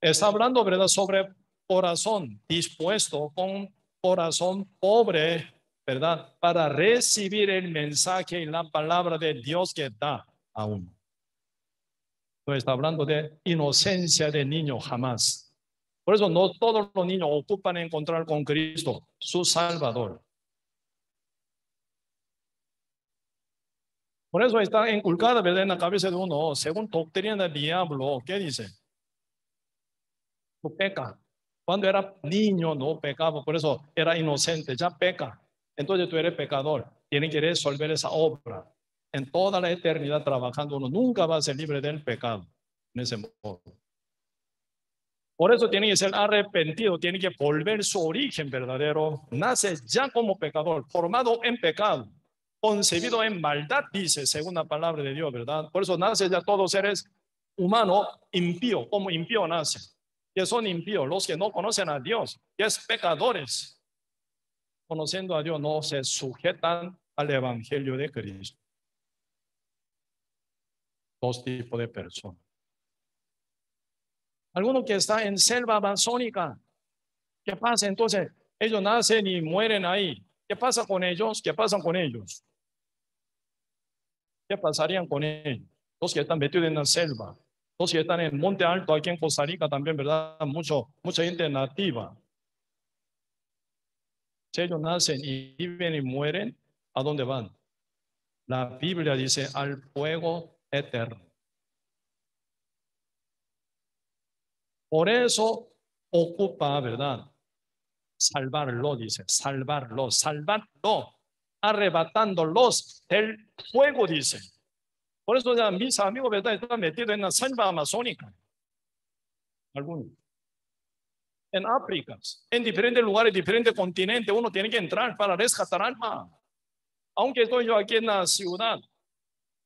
Está hablando, ¿verdad?, sobre corazón dispuesto, con corazón pobre, ¿verdad?, para recibir el mensaje y la palabra de Dios que da a uno. No está hablando de inocencia de niño jamás. Por eso no todos los niños ocupan encontrar con Cristo, su Salvador. Por eso está inculcada ¿verdad? en la cabeza de uno, según doctrina del diablo, ¿qué dice? Tú peca. Cuando era niño no pecaba, por eso era inocente, ya peca. Entonces tú eres pecador. Tiene que resolver esa obra. En toda la eternidad trabajando uno nunca va a ser libre del pecado. En ese modo. Por eso tiene que ser arrepentido, tiene que volver su origen verdadero. Nace ya como pecador, formado en pecado, concebido en maldad, dice, según la palabra de Dios, ¿verdad? Por eso nace ya todos seres humanos impío, como impío nace. Que son impíos, los que no conocen a Dios, que es pecadores. Conociendo a Dios, no se sujetan al evangelio de Cristo. Dos tipos de personas. Alguno que está en selva amazónica. ¿Qué pasa? Entonces, ellos nacen y mueren ahí. ¿Qué pasa con ellos? ¿Qué pasa con ellos? ¿Qué pasarían con ellos? Los que están metidos en la selva. Los que están en Monte Alto, aquí en Costa Rica también, ¿verdad? Mucho, mucha gente nativa. Ellos nacen y viven y mueren, ¿a dónde van? La Biblia dice al fuego eterno. Por eso ocupa, ¿verdad? Salvarlo, dice, salvarlo, salvarlo, arrebatándolos del fuego, dice. Por eso ya mis amigos, ¿verdad? Están metidos en la selva amazónica. Algunos. En África, en diferentes lugares, diferentes continentes, uno tiene que entrar para rescatar alma. Aunque estoy yo aquí en la ciudad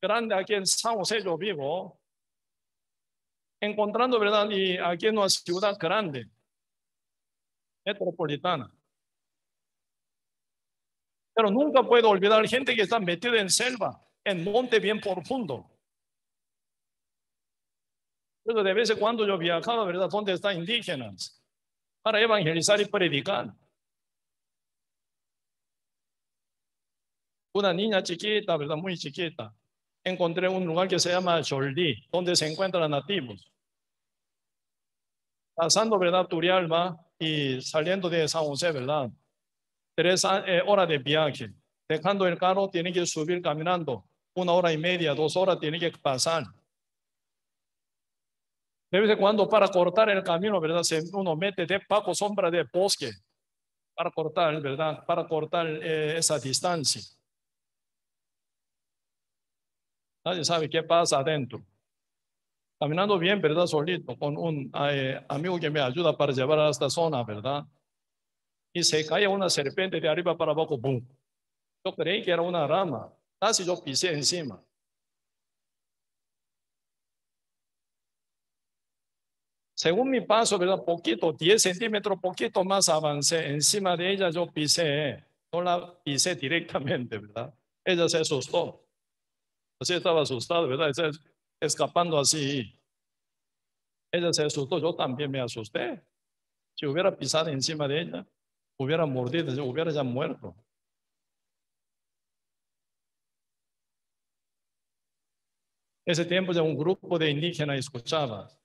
grande, aquí en San José, yo vivo, encontrando, ¿verdad? Y aquí en una ciudad grande, metropolitana. Pero nunca puedo olvidar gente que está metida en selva, en monte bien profundo. Pero de vez en cuando yo viajaba, ¿verdad? ¿Dónde están indígenas? Para evangelizar y predicar. Una niña chiquita, ¿verdad? Muy chiquita. Encontré un lugar que se llama Choldí, donde se encuentran nativos pasando, ¿verdad? Turialba y saliendo de San José, ¿verdad? Tres eh, horas de viaje. Dejando el carro, tiene que subir caminando. Una hora y media, dos horas, tiene que pasar. De vez en cuando, para cortar el camino, ¿verdad? Se, uno mete de bajo sombra de bosque para cortar, ¿verdad? Para cortar eh, esa distancia. Nadie sabe qué pasa adentro caminando bien, ¿verdad? Solito, con un eh, amigo que me ayuda para llevar a esta zona, ¿verdad? Y se cae una serpiente de arriba para abajo, ¡boom! Yo creí que era una rama, casi yo pisé encima. Según mi paso, ¿verdad? Poquito, 10 centímetros, poquito más avancé. Encima de ella yo pisé, no la pisé directamente, ¿verdad? Ella se asustó. Así estaba asustada, ¿verdad? escapando así. Ella se asustó, yo también me asusté. Si hubiera pisado encima de ella, hubiera mordido, yo hubiera ya muerto. Ese tiempo ya un grupo de indígenas escuchaba.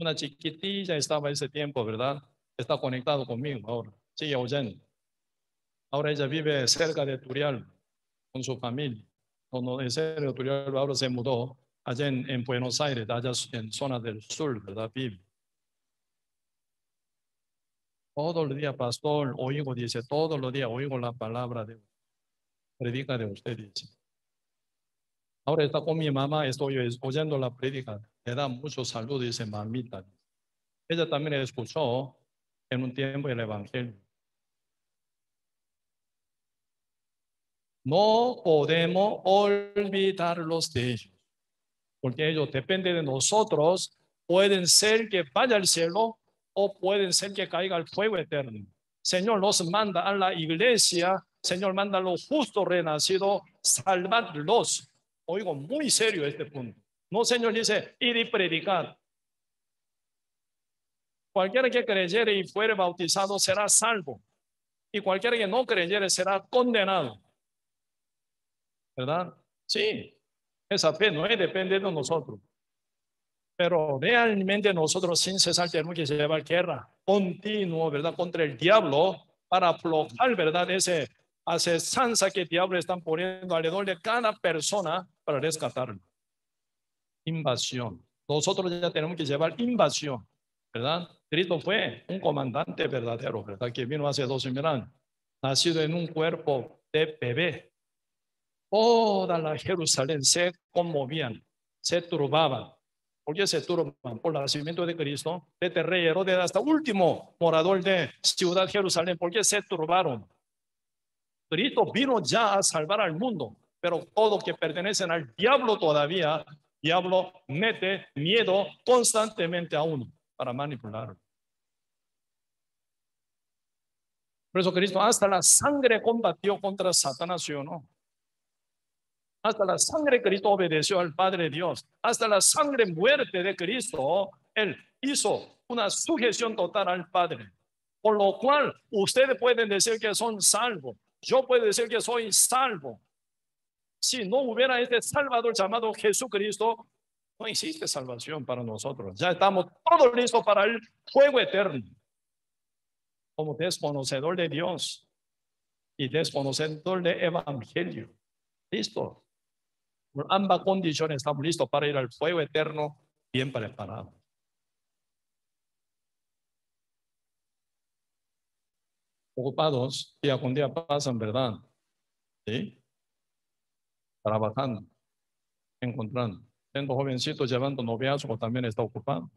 Una chiquitilla estaba ese tiempo, ¿verdad? Está conectado conmigo ahora. Sigue oyendo. Ahora ella vive cerca de Turial con su familia. Cuando en serio Turial ahora se mudó allá en, Buenos Aires, allá en zona del sur, ¿verdad? Vive. Todo el día, pastor, oigo, dice, todos los días oigo la palabra de predica de usted, dice. Ahora está con mi mamá, estoy oyendo la predica, le da mucho salud, dice mamita. Ella también escuchó en un tiempo el evangelio. No podemos olvidarlos de ellos porque ellos dependen de nosotros, pueden ser que vaya al cielo o pueden ser que caiga al fuego eterno. Señor los manda a la iglesia, Señor manda a los justos renacidos, salvarlos Oigo muy serio este punto. No, Señor dice, ir y predicar. Cualquiera que creyere y fuere bautizado será salvo. Y cualquiera que no creyere será condenado. ¿Verdad? Sí. Esa fe no es depende de nosotros. Pero realmente nosotros sin cesar tenemos que llevar guerra continuo, ¿verdad? Contra el diablo para aflojar, ¿verdad? Ese asesanza que el diablo están poniendo alrededor de cada persona para rescatarlo. Invasión. Nosotros ya tenemos que llevar invasión, ¿verdad? Cristo fue un comandante verdadero, ¿verdad? Que vino hace 12 mil años, nacido en un cuerpo de bebé. Toda la Jerusalén se conmovían, se turbaban. ¿Por qué se turban? Por el nacimiento de Cristo, desde rey Herodes hasta último morador de ciudad Jerusalén. ¿Por qué se turbaron? Cristo vino ya a salvar al mundo, pero todos que pertenecen al diablo todavía, diablo mete miedo constantemente a uno para manipular. Por eso Cristo hasta la sangre combatió contra Satanás, ¿sí o? Hasta la sangre Cristo obedeció al Padre Dios. Hasta la sangre muerte de Cristo, Él hizo una sujeción total al Padre. Por lo cual, ustedes pueden decir que son salvos. Yo puedo decir que soy salvo. Si no hubiera este Salvador llamado Jesucristo, no existe salvación para nosotros. Ya estamos todos listos para el fuego eterno. Como desconocedor de Dios y desconocedor de Evangelio. Listo. Por ambas condiciones estamos listos para ir al fuego eterno bien preparado. Ocupados, día con día pasan, ¿verdad? ¿Sí? Trabajando, encontrando. Siendo jovencitos llevando noviazgo también está ocupado.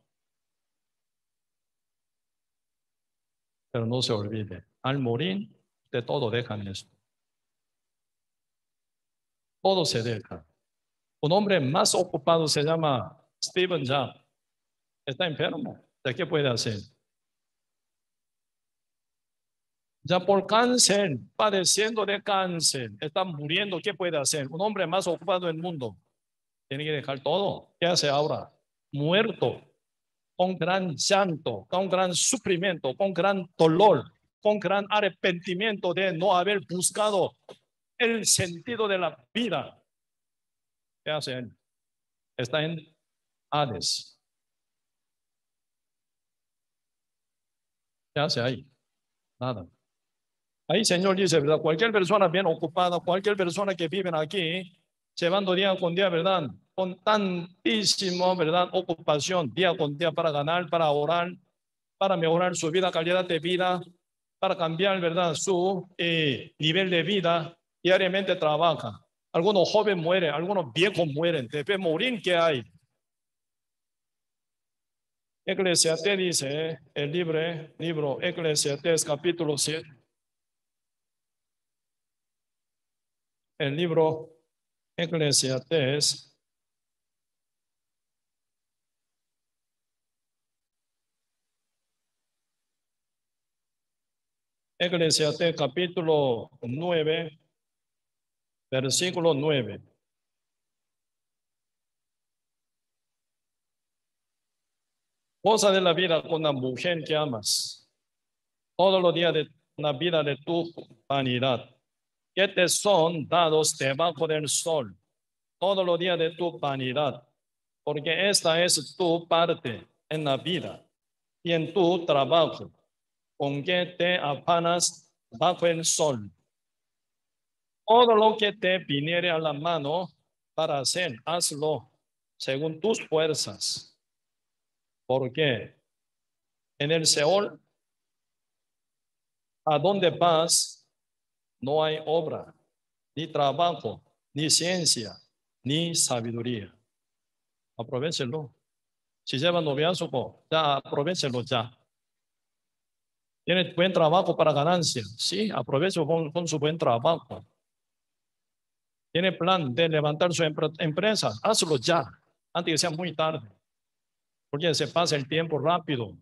Pero no se olvide, al morir, de todo dejan esto. Todo se deja. Un hombre más ocupado se llama Steven Jobs. Está enfermo. ¿De qué puede hacer? Ya por cáncer, padeciendo de cáncer, está muriendo. ¿Qué puede hacer? Un hombre más ocupado en el mundo. Tiene que dejar todo. ¿Qué hace ahora? Muerto, con gran llanto, con gran sufrimiento, con gran dolor, con gran arrepentimiento de no haber buscado el sentido de la vida. ¿Qué hace él? Está en Hades. ¿Qué hace ahí? Nada. Ahí Señor dice, ¿verdad? Cualquier persona bien ocupada, cualquier persona que vive aquí, llevando día con día, ¿verdad? Con tantísimo, ¿verdad? Ocupación, día con día para ganar, para orar, para mejorar su vida, calidad de vida, para cambiar, ¿verdad? Su eh, nivel de vida, diariamente trabaja. Algunos jóvenes mueren, algunos viejos mueren. Debe morir, ¿qué hay? Eclesiastes dice, el libro, libro Eclesiastes capítulo 7. El libro Eclesiastes Eclesiastes capítulo 9 versículo 9. Cosa de la vida con la mujer que amas, todos los días de la vida de tu vanidad, que te son dados debajo del sol, todos los días de tu vanidad, porque esta es tu parte en la vida y en tu trabajo, con que te apanas bajo el sol. Todo lo que te viniere a la mano para hacer, hazlo según tus fuerzas. Porque en el Seol, a donde vas, no hay obra, ni trabajo, ni ciencia, ni sabiduría. Aprovechenlo. Si lleva noviazgo, ya aprovechenlo ya. Tiene buen trabajo para ganancia. Sí, aprovecho con su buen trabajo tiene plan de levantar su empresa, hazlo ya, antes que sea muy tarde. Porque se pasa el tiempo rápido.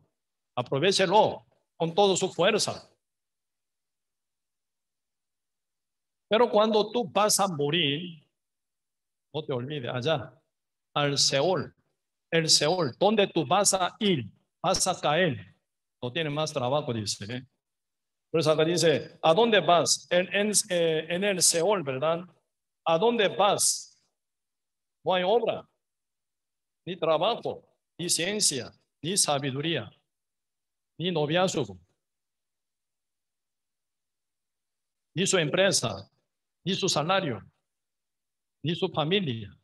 Aprovechelo con toda su fuerza. Pero cuando tú vas a morir, No te olvides, allá, al Seol. El Seol, donde tú vas a ir, vas a caer. No tiene más trabajo, dice. ¿eh? Por eso acá dice, ¿a dónde vas? En, eh, en el Seol, ¿verdad? ¿A dónde vas? No hay obra, ni trabajo, ni ciencia, ni sabiduría, ni noviazgo, ni su empresa, ni su salario, ni su familia.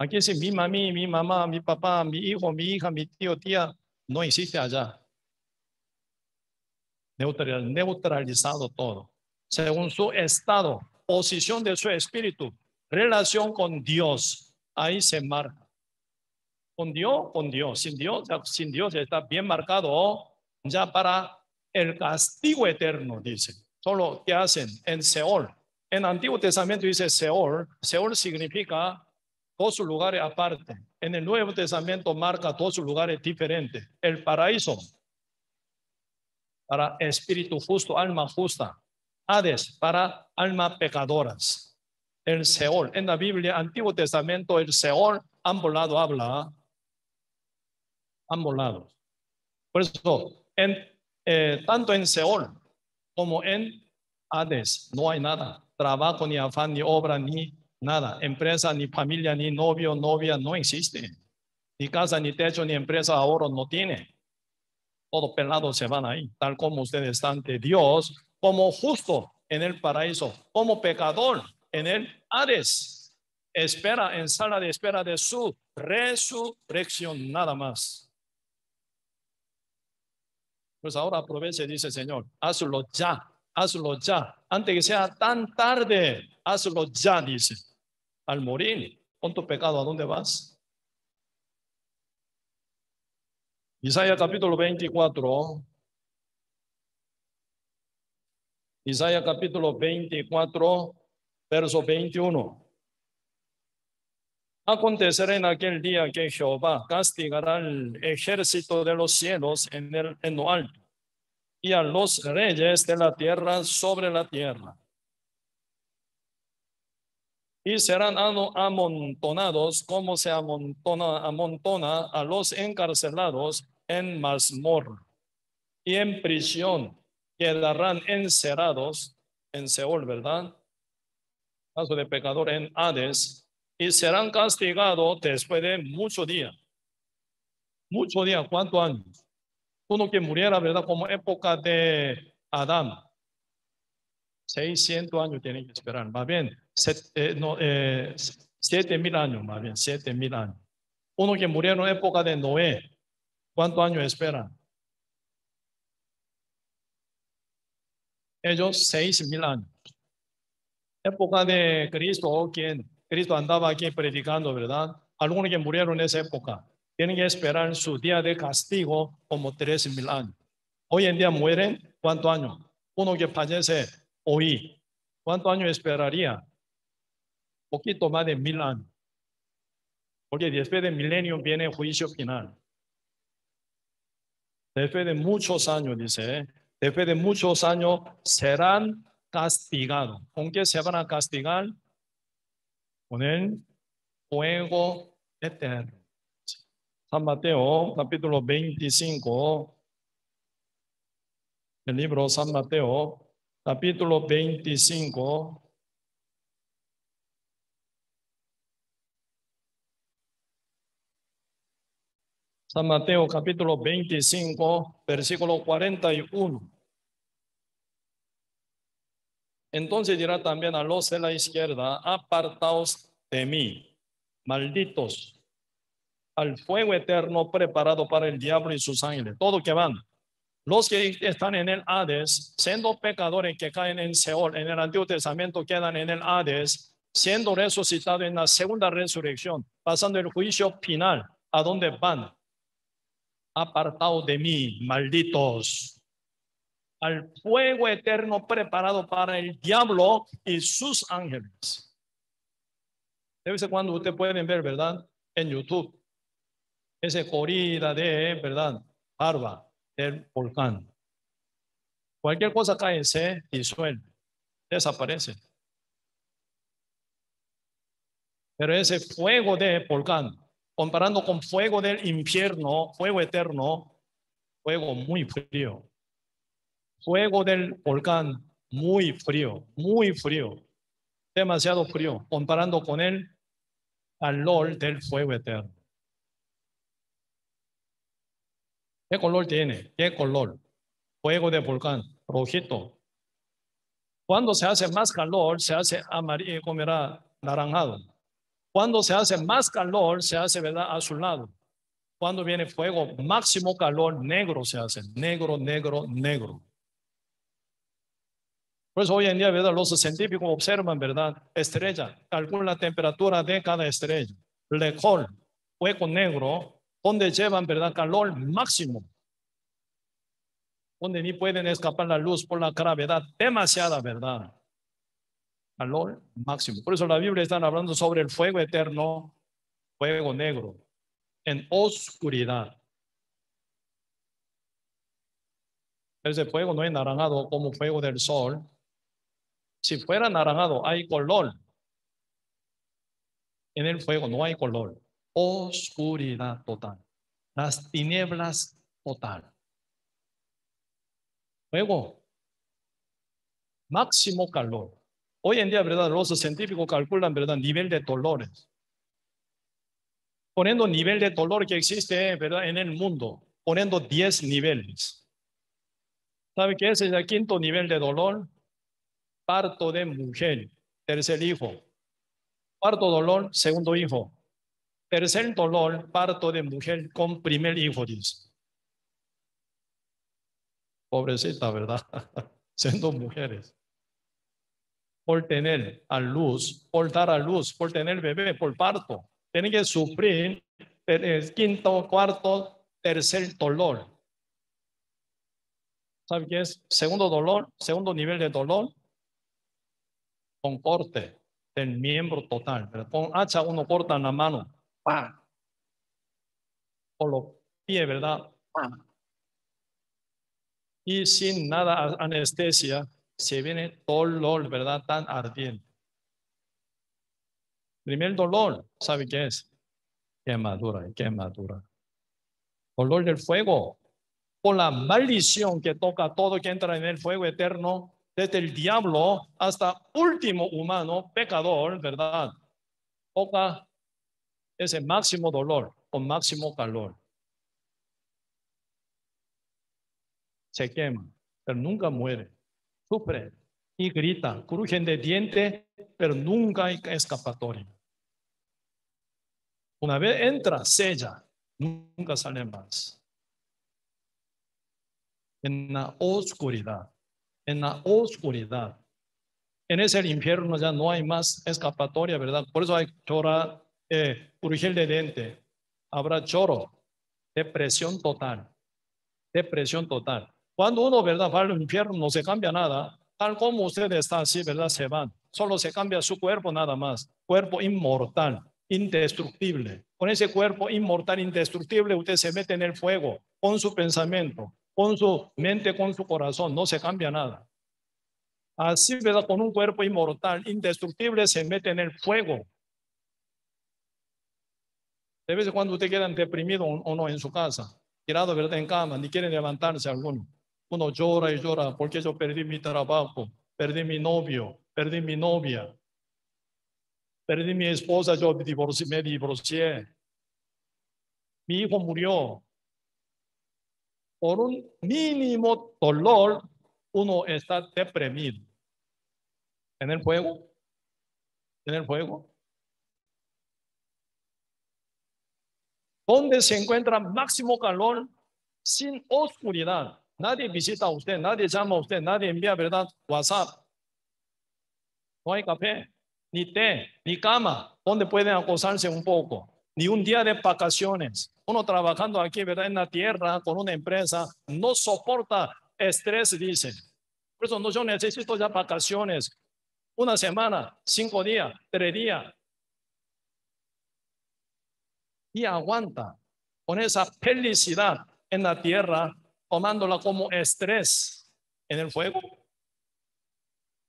Aquí dice mi mami, mi mamá, mi papá, mi hijo, mi hija, mi tío, tía, no existe allá. Neutral, neutralizado todo. Según su estado, posición de su espíritu, relación con Dios, ahí se marca. Con Dios, con Dios. Sin Dios, sin Dios está bien marcado ya para el castigo eterno, dice. Solo que hacen en Seol. En Antiguo Testamento dice Seol. Seol significa dos lugares aparte. En el Nuevo Testamento marca dos lugares diferentes. El paraíso para espíritu justo, alma justa. Hades para alma pecadoras. El Seol. En la Biblia, Antiguo Testamento, el Seol, ambos lados habla. Ambos lados. Por eso, eh, tanto en Seol como en Hades no hay nada. Trabajo, ni afán, ni obra, ni Nada, empresa, ni familia, ni novio, novia, no existe. Ni casa, ni techo, ni empresa, ahora no tiene. Todo pelado se van ahí, tal como ustedes están de Dios, como justo en el paraíso, como pecador en el Hades. Espera en sala de espera de su resurrección, nada más. Pues ahora aproveche, dice el Señor, hazlo ya, hazlo ya, antes que sea tan tarde, hazlo ya, dice al morir con tu pecado, ¿a dónde vas? Isaías capítulo 24. Isaías capítulo 24, verso 21. Acontecerá en aquel día que Jehová castigará al ejército de los cielos en, el, en lo alto y a los reyes de la tierra sobre la tierra y serán amontonados como se amontona, amontona a los encarcelados en mazmorra y en prisión quedarán encerrados en Seol, ¿verdad? Caso de pecador en Hades y serán castigados después de mucho día. Mucho día, ¿cuántos años? Uno que muriera, ¿verdad? Como época de Adán. 600 años tienen que esperar. Va bien, eh, no, eh, mil años, más bien, siete mil años. Uno que murió en época de Noé, ¿cuántos años esperan? Ellos seis mil años. Época de Cristo, quien Cristo andaba aquí predicando, ¿verdad? Algunos que murieron en esa época tienen que esperar su día de castigo como tres mil años. Hoy en día mueren, ¿cuántos años? Uno que fallece hoy, ¿cuántos años esperaría? poquito más de mil años. Porque después del milenio viene el juicio final. Después de muchos años, dice, ¿eh? después de muchos años serán castigados. ¿Con qué se van a castigar? Fuego eterno. San Mateo, capítulo 25. El libro San Mateo, capítulo 25. San Mateo capítulo 25, versículo 41. Entonces dirá también a los de la izquierda, apartaos de mí, malditos, al fuego eterno preparado para el diablo y sus ángeles, todo que van. Los que están en el Hades, siendo pecadores que caen en Seol, en el Antiguo Testamento quedan en el Hades, siendo resucitados en la segunda resurrección, pasando el juicio final, ¿a dónde van? apartado de mí, malditos, al fuego eterno preparado para el diablo y sus ángeles. De vez en cuando usted pueden ver, ¿verdad? En YouTube, esa corrida de, ¿verdad? Barba del volcán. Cualquier cosa cae, se disuelve, desaparece. Pero ese fuego de volcán, comparando con fuego del infierno, fuego eterno, fuego muy frío. Fuego del volcán, muy frío, muy frío. Demasiado frío, comparando con el calor del fuego eterno. ¿Qué color tiene? ¿Qué color? Fuego de volcán, rojito. Cuando se hace más calor, se hace amarillo, como era naranjado. Cuando se hace más calor, se hace, ¿verdad? Azulado. Cuando viene fuego, máximo calor, negro se hace. Negro, negro, negro. Por eso hoy en día, ¿verdad? Los científicos observan, ¿verdad? Estrella, calculan la temperatura de cada estrella. Lejol, fuego negro, donde llevan, ¿verdad? Calor máximo. Donde ni pueden escapar la luz por la gravedad. Demasiada, ¿verdad? Calor máximo. Por eso la Biblia está hablando sobre el fuego eterno, fuego negro, en oscuridad. Ese fuego no es naranjado como fuego del sol. Si fuera naranjado, hay color. En el fuego no hay color oscuridad total, las tinieblas total. Luego, máximo calor. Hoy en día, ¿verdad? Los científicos calculan, ¿verdad? Nivel de dolores. Poniendo nivel de dolor que existe, ¿verdad? En el mundo, poniendo 10 niveles. ¿Sabe qué es el quinto nivel de dolor? Parto de mujer, tercer hijo. Parto dolor, segundo hijo. Tercer dolor, parto de mujer con primer hijo, dice. Pobrecita, ¿verdad? Siendo mujeres. Por tener a luz, por dar a luz, por tener bebé, por parto. Tienen que sufrir el quinto, cuarto, tercer dolor. ¿Sabe qué es? Segundo dolor, segundo nivel de dolor, con corte del miembro total. Con hacha uno corta la mano o los pies, ¿verdad? Y sin nada anestesia, se viene dolor, ¿verdad? Tan ardiente. Primer dolor, ¿sabe qué es? Quemadura, quemadura. Dolor del fuego. Por la maldición que toca todo que entra en el fuego eterno, desde el diablo hasta último humano, pecador, ¿verdad? Toca ese máximo dolor o máximo calor. Se quema, pero nunca muere. Sufre y grita, crujen de diente, pero nunca hay escapatoria. Una vez entra, sella, nunca sale más. En la oscuridad, en la oscuridad. En ese infierno ya no hay más escapatoria, ¿verdad? Por eso hay que orar eh, de dente, habrá choro, depresión total, depresión total. Cuando uno, ¿verdad? Va al infierno, no se cambia nada, tal como usted está así, ¿verdad? Se van. Solo se cambia su cuerpo nada más. Cuerpo inmortal, indestructible. Con ese cuerpo inmortal, indestructible, usted se mete en el fuego con su pensamiento, con su mente, con su corazón. No se cambia nada. Así, ¿verdad? Con un cuerpo inmortal, indestructible, se mete en el fuego de vez en cuando usted queda deprimido o no en su casa, tirado ¿verdad? en cama, ni quiere levantarse alguno. Uno llora y llora porque yo perdí mi trabajo, perdí mi novio, perdí mi novia, perdí mi esposa, yo me divorcié. Mi hijo murió. Por un mínimo dolor, uno está deprimido. ¿En el fuego? ¿En el fuego? donde se encuentra máximo calor sin oscuridad. Nadie visita a usted, nadie llama a usted, nadie envía, ¿verdad? WhatsApp. No hay café, ni té, ni cama, donde pueden acosarse un poco, ni un día de vacaciones. Uno trabajando aquí, ¿verdad? En la tierra con una empresa, no soporta estrés, dice. Por eso no, yo necesito ya vacaciones. Una semana, cinco días, tres días, y aguanta con esa felicidad en la tierra, tomándola como estrés en el fuego.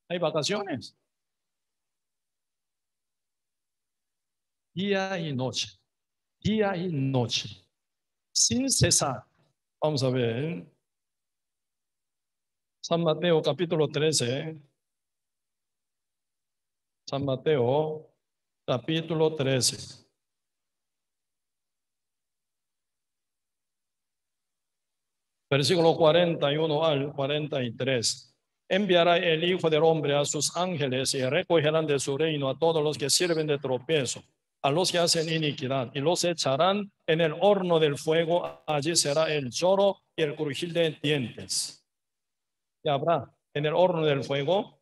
Hay vacaciones. día y noche, día y noche, sin cesar. Vamos a ver. San Mateo capítulo 13. San Mateo capítulo 13. Versículo 41 al 43 enviará el Hijo del Hombre a sus ángeles y recogerán de su reino a todos los que sirven de tropiezo, a los que hacen iniquidad, y los echarán en el horno del fuego. Allí será el lloro y el crujir de dientes. Y habrá en el horno del fuego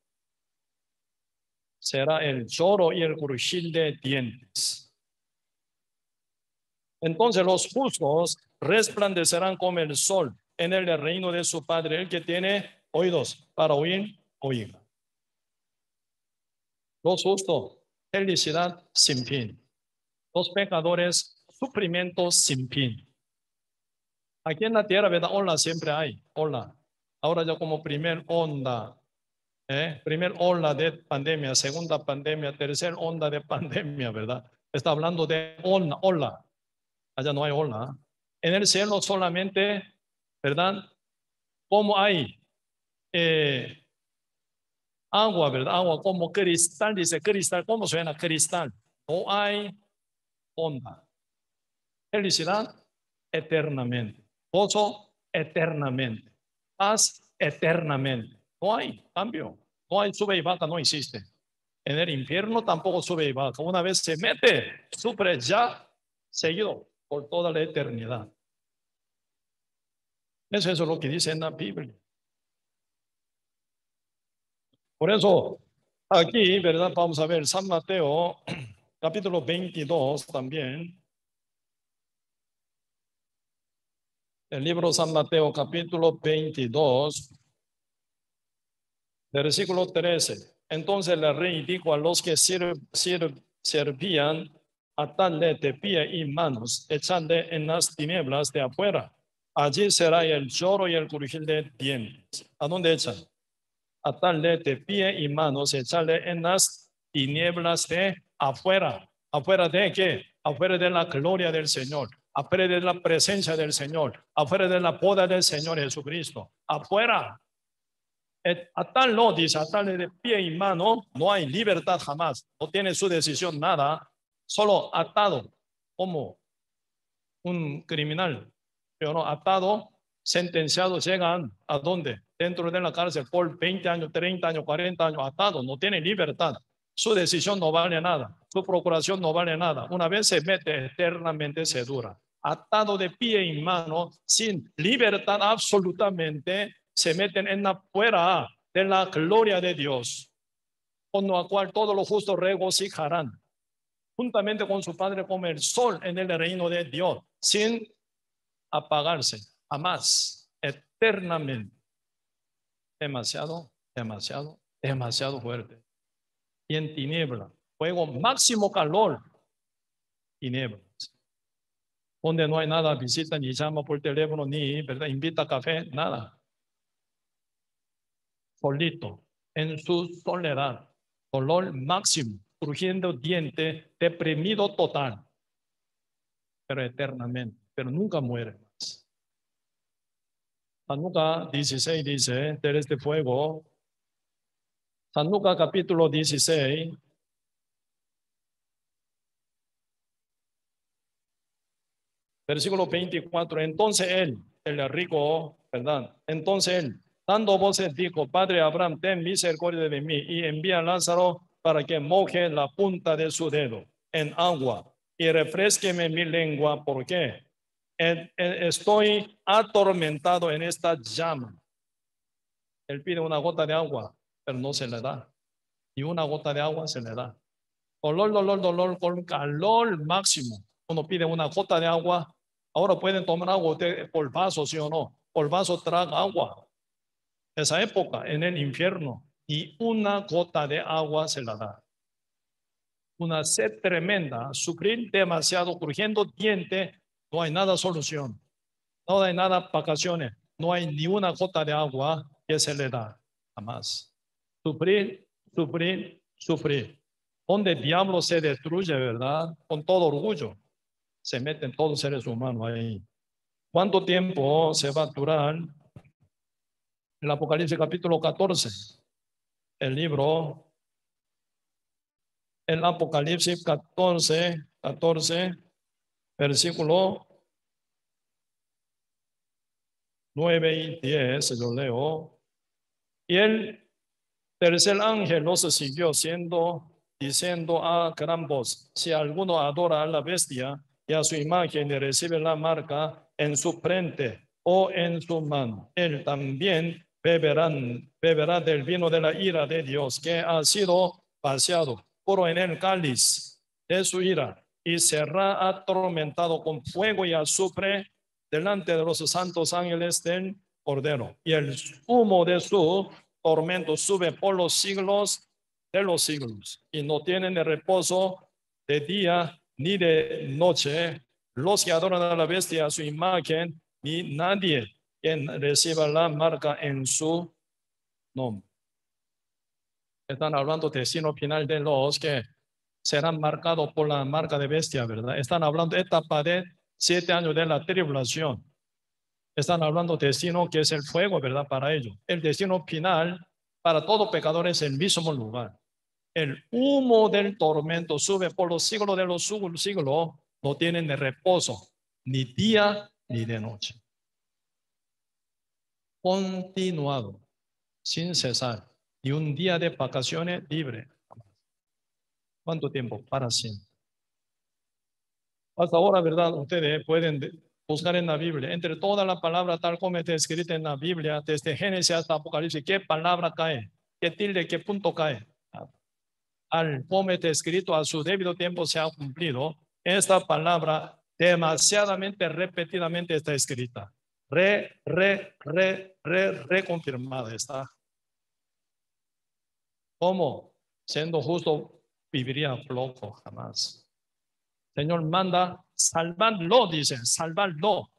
será el lloro y el crujir de dientes. Entonces los justos resplandecerán como el sol en el reino de su Padre, el que tiene oídos para oír, oiga. Los justos, felicidad sin fin. Los pecadores, sufrimiento sin fin. Aquí en la tierra, ¿verdad? Hola siempre hay, hola. Ahora ya como primer onda, ¿eh? primer ola de pandemia, segunda pandemia, tercer onda de pandemia, ¿verdad? Está hablando de ola, ola. Allá no hay ola. En el cielo solamente, ¿verdad? ¿Cómo hay eh, agua, ¿verdad? Agua como cristal, dice cristal, ¿cómo suena cristal? No hay onda. Felicidad eternamente. Gozo eternamente. Paz eternamente. No hay cambio. No hay sube y baja, no existe. En el infierno tampoco sube y baja. Una vez se mete, sufre ya seguido por toda la eternidad. Eso es lo que dice en la Biblia. Por eso, aquí, ¿verdad? Vamos a ver San Mateo, capítulo 22 también. El libro San Mateo, capítulo 22, versículo 13. Entonces el rey dijo a los que servían, atadle de pie y manos, echadle en las tinieblas de afuera. Allí será el lloro y el crujir de dientes. ¿A dónde echan? atarle de pie y manos, echarle en las tinieblas de afuera. ¿Afuera de qué? Afuera de la gloria del Señor, afuera de la presencia del Señor, afuera de la boda del Señor Jesucristo. Afuera. Atarlo, dice, atarle de pie y mano, no hay libertad jamás, no tiene su decisión nada, solo atado como un criminal, pero atado, sentenciado, llegan a dónde? dentro de la cárcel por 20 años, 30 años, 40 años atado, no tiene libertad. Su decisión no vale nada, su procuración no vale nada. Una vez se mete, eternamente se dura. Atado de pie y mano, sin libertad absolutamente, se meten en la fuera de la gloria de Dios, con lo cual todos los justos regocijarán, juntamente con su Padre como el sol en el reino de Dios, sin apagarse, jamás, eternamente demasiado, demasiado, demasiado fuerte. Y en tiniebla, fuego máximo calor, tinieblas. Donde no hay nada, visita ni llama por teléfono, ni ¿verdad? invita a café, nada. Solito, en su soledad, dolor máximo, crujiendo diente, deprimido total, pero eternamente, pero nunca muere. San Lucas 16 dice, de este fuego. San Lucas capítulo 16. Versículo 24. Entonces él, el rico, ¿verdad? Entonces él, dando voces, dijo, Padre Abraham, ten misericordia de mí y envía a Lázaro para que moje la punta de su dedo en agua y refresqueme mi lengua. ¿Por qué? estoy atormentado en esta llama. Él pide una gota de agua, pero no se le da. Y una gota de agua se le da. Dolor, dolor, dolor, con calor máximo. Uno pide una gota de agua. Ahora pueden tomar agua por vaso, sí o no. Por vaso traga agua. Esa época en el infierno. Y una gota de agua se la da. Una sed tremenda, sufrir demasiado, crujiendo diente, no hay nada solución. No hay nada vacaciones. No hay ni una gota de agua que se le da. Jamás. Sufrir, sufrir, sufrir. donde el diablo se destruye, ¿verdad? Con todo orgullo. Se meten todos los seres humanos ahí. ¿Cuánto tiempo se va a durar? El Apocalipsis capítulo 14. El libro. El Apocalipsis 14, 14, versículo 9 y 10, yo leo. Y el tercer ángel los siguió siendo, diciendo a gran voz, si alguno adora a la bestia y a su imagen y recibe la marca en su frente o en su mano, él también beberán, beberá del vino de la ira de Dios que ha sido vaciado puro en el cáliz de su ira y será atormentado con fuego y azufre delante de los santos ángeles del Cordero. Y el humo de su tormento sube por los siglos de los siglos. Y no tienen de reposo de día ni de noche los que adoran a la bestia su imagen, ni nadie quien reciba la marca en su nombre. Están hablando de sino final de los que serán marcados por la marca de bestia, ¿verdad? Están hablando de etapa de siete años de la tribulación. Están hablando de destino que es el fuego, ¿verdad? Para ellos. El destino final para todo pecador es el mismo lugar. El humo del tormento sube por los siglos de los siglos, no tienen de reposo, ni día ni de noche. Continuado, sin cesar, y un día de vacaciones libre. ¿Cuánto tiempo? Para siempre. Hasta ahora, ¿verdad? Ustedes pueden buscar en la Biblia, entre toda la palabra tal como está escrita en la Biblia, desde Génesis hasta Apocalipsis, ¿qué palabra cae? ¿Qué tilde, qué punto cae? Al como está escrito, a su debido tiempo se ha cumplido. Esta palabra demasiadamente repetidamente está escrita. Re, re, re, re, reconfirmada está. ¿Cómo? Siendo justo, viviría loco jamás. Señor manda salvarlo, dice, salvarlo.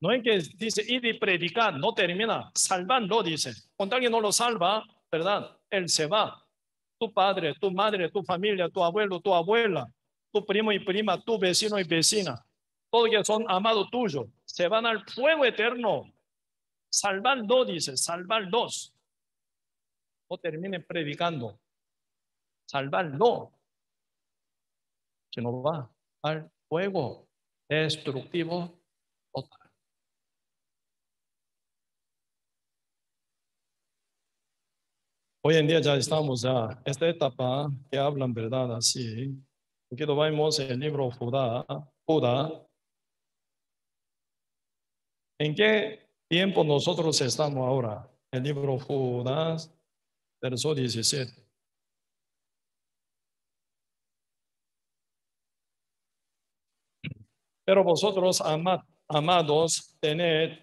No es que dice ir y predicar, no termina, salvarlo, dice. Cuando alguien no lo salva, ¿verdad? Él se va. Tu padre, tu madre, tu familia, tu abuelo, tu abuela, tu primo y prima, tu vecino y vecina, todos que son amados tuyos, se van al fuego eterno. Salvarlo, dice, salvarlos. No termine predicando. Salvarlo que nos va al fuego destructivo. Hoy en día ya estamos a esta etapa que hablan verdad así. Aquí lo vemos el libro Judá, Judá. ¿En qué tiempo nosotros estamos ahora? El libro Judá, verso 17. Pero vosotros, amados, tened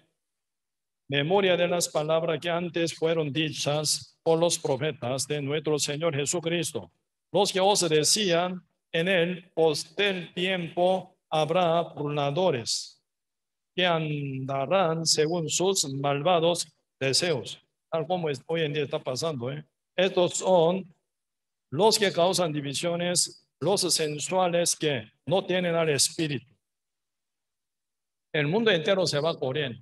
memoria de las palabras que antes fueron dichas por los profetas de nuestro Señor Jesucristo, los que os decían, en el postel tiempo habrá burladores que andarán según sus malvados deseos, tal como hoy en día está pasando. ¿eh? Estos son los que causan divisiones, los sensuales que no tienen al Espíritu el mundo entero se va corriendo.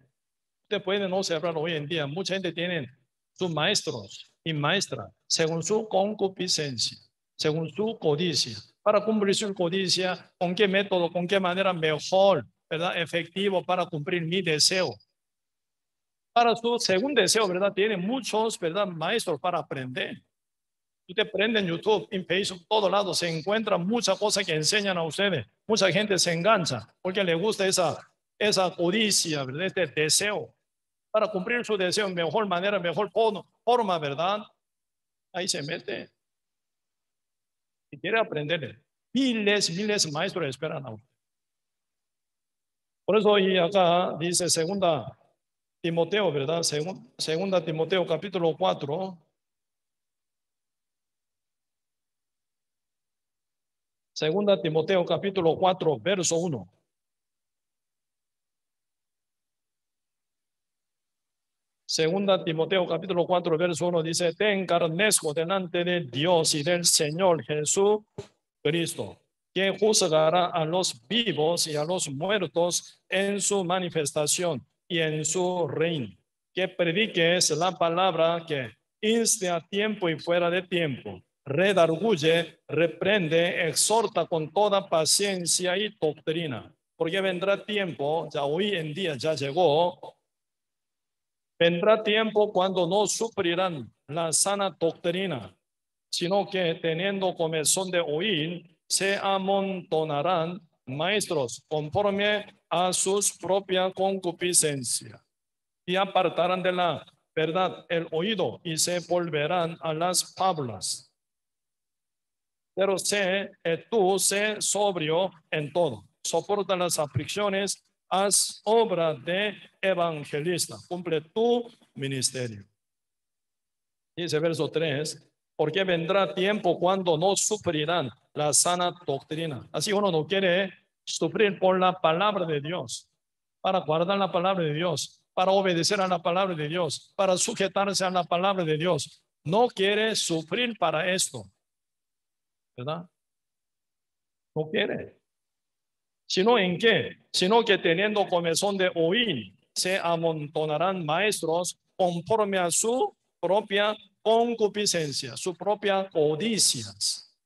Usted puede no observar hoy en día, mucha gente tiene sus maestros y maestras según su concupiscencia, según su codicia. Para cumplir su codicia, ¿con qué método, con qué manera mejor, verdad, efectivo para cumplir mi deseo? Para su segundo deseo, ¿verdad? Tiene muchos, ¿verdad? Maestros para aprender. Usted prende en YouTube, en Facebook, todo lado, se encuentra muchas cosas que enseñan a ustedes. Mucha gente se engancha porque le gusta esa esa codicia, ¿verdad? Este deseo para cumplir su deseo mejor manera, mejor forma, ¿verdad? Ahí se mete. Y quiere aprender. Miles, miles de maestros esperan a usted. Por eso hoy acá dice segunda Timoteo, ¿verdad? Segunda Timoteo capítulo 4. Segunda Timoteo capítulo 4, verso 1. Segunda Timoteo capítulo 4, verso 1 dice, te encarnezco delante de Dios y del Señor Jesús Cristo, que juzgará a los vivos y a los muertos en su manifestación y en su reino. Que prediques la palabra que inste a tiempo y fuera de tiempo, redarguye, reprende, exhorta con toda paciencia y doctrina, porque vendrá tiempo, ya hoy en día ya llegó, vendrá tiempo cuando no sufrirán la sana doctrina, sino que teniendo comezón de oír, se amontonarán maestros conforme a sus propia concupiscencia y apartarán de la verdad el oído y se volverán a las fábulas. Pero sé, eh, tú sé sobrio en todo, soporta las aflicciones, haz obra de evangelista, cumple tu ministerio. Dice verso 3, porque vendrá tiempo cuando no sufrirán la sana doctrina. Así uno no quiere sufrir por la palabra de Dios, para guardar la palabra de Dios, para obedecer a la palabra de Dios, para sujetarse a la palabra de Dios. No quiere sufrir para esto. ¿Verdad? No quiere. Sino en qué? Sino que teniendo comezón de oír, se amontonarán maestros conforme a su propia concupiscencia, su propia codicias.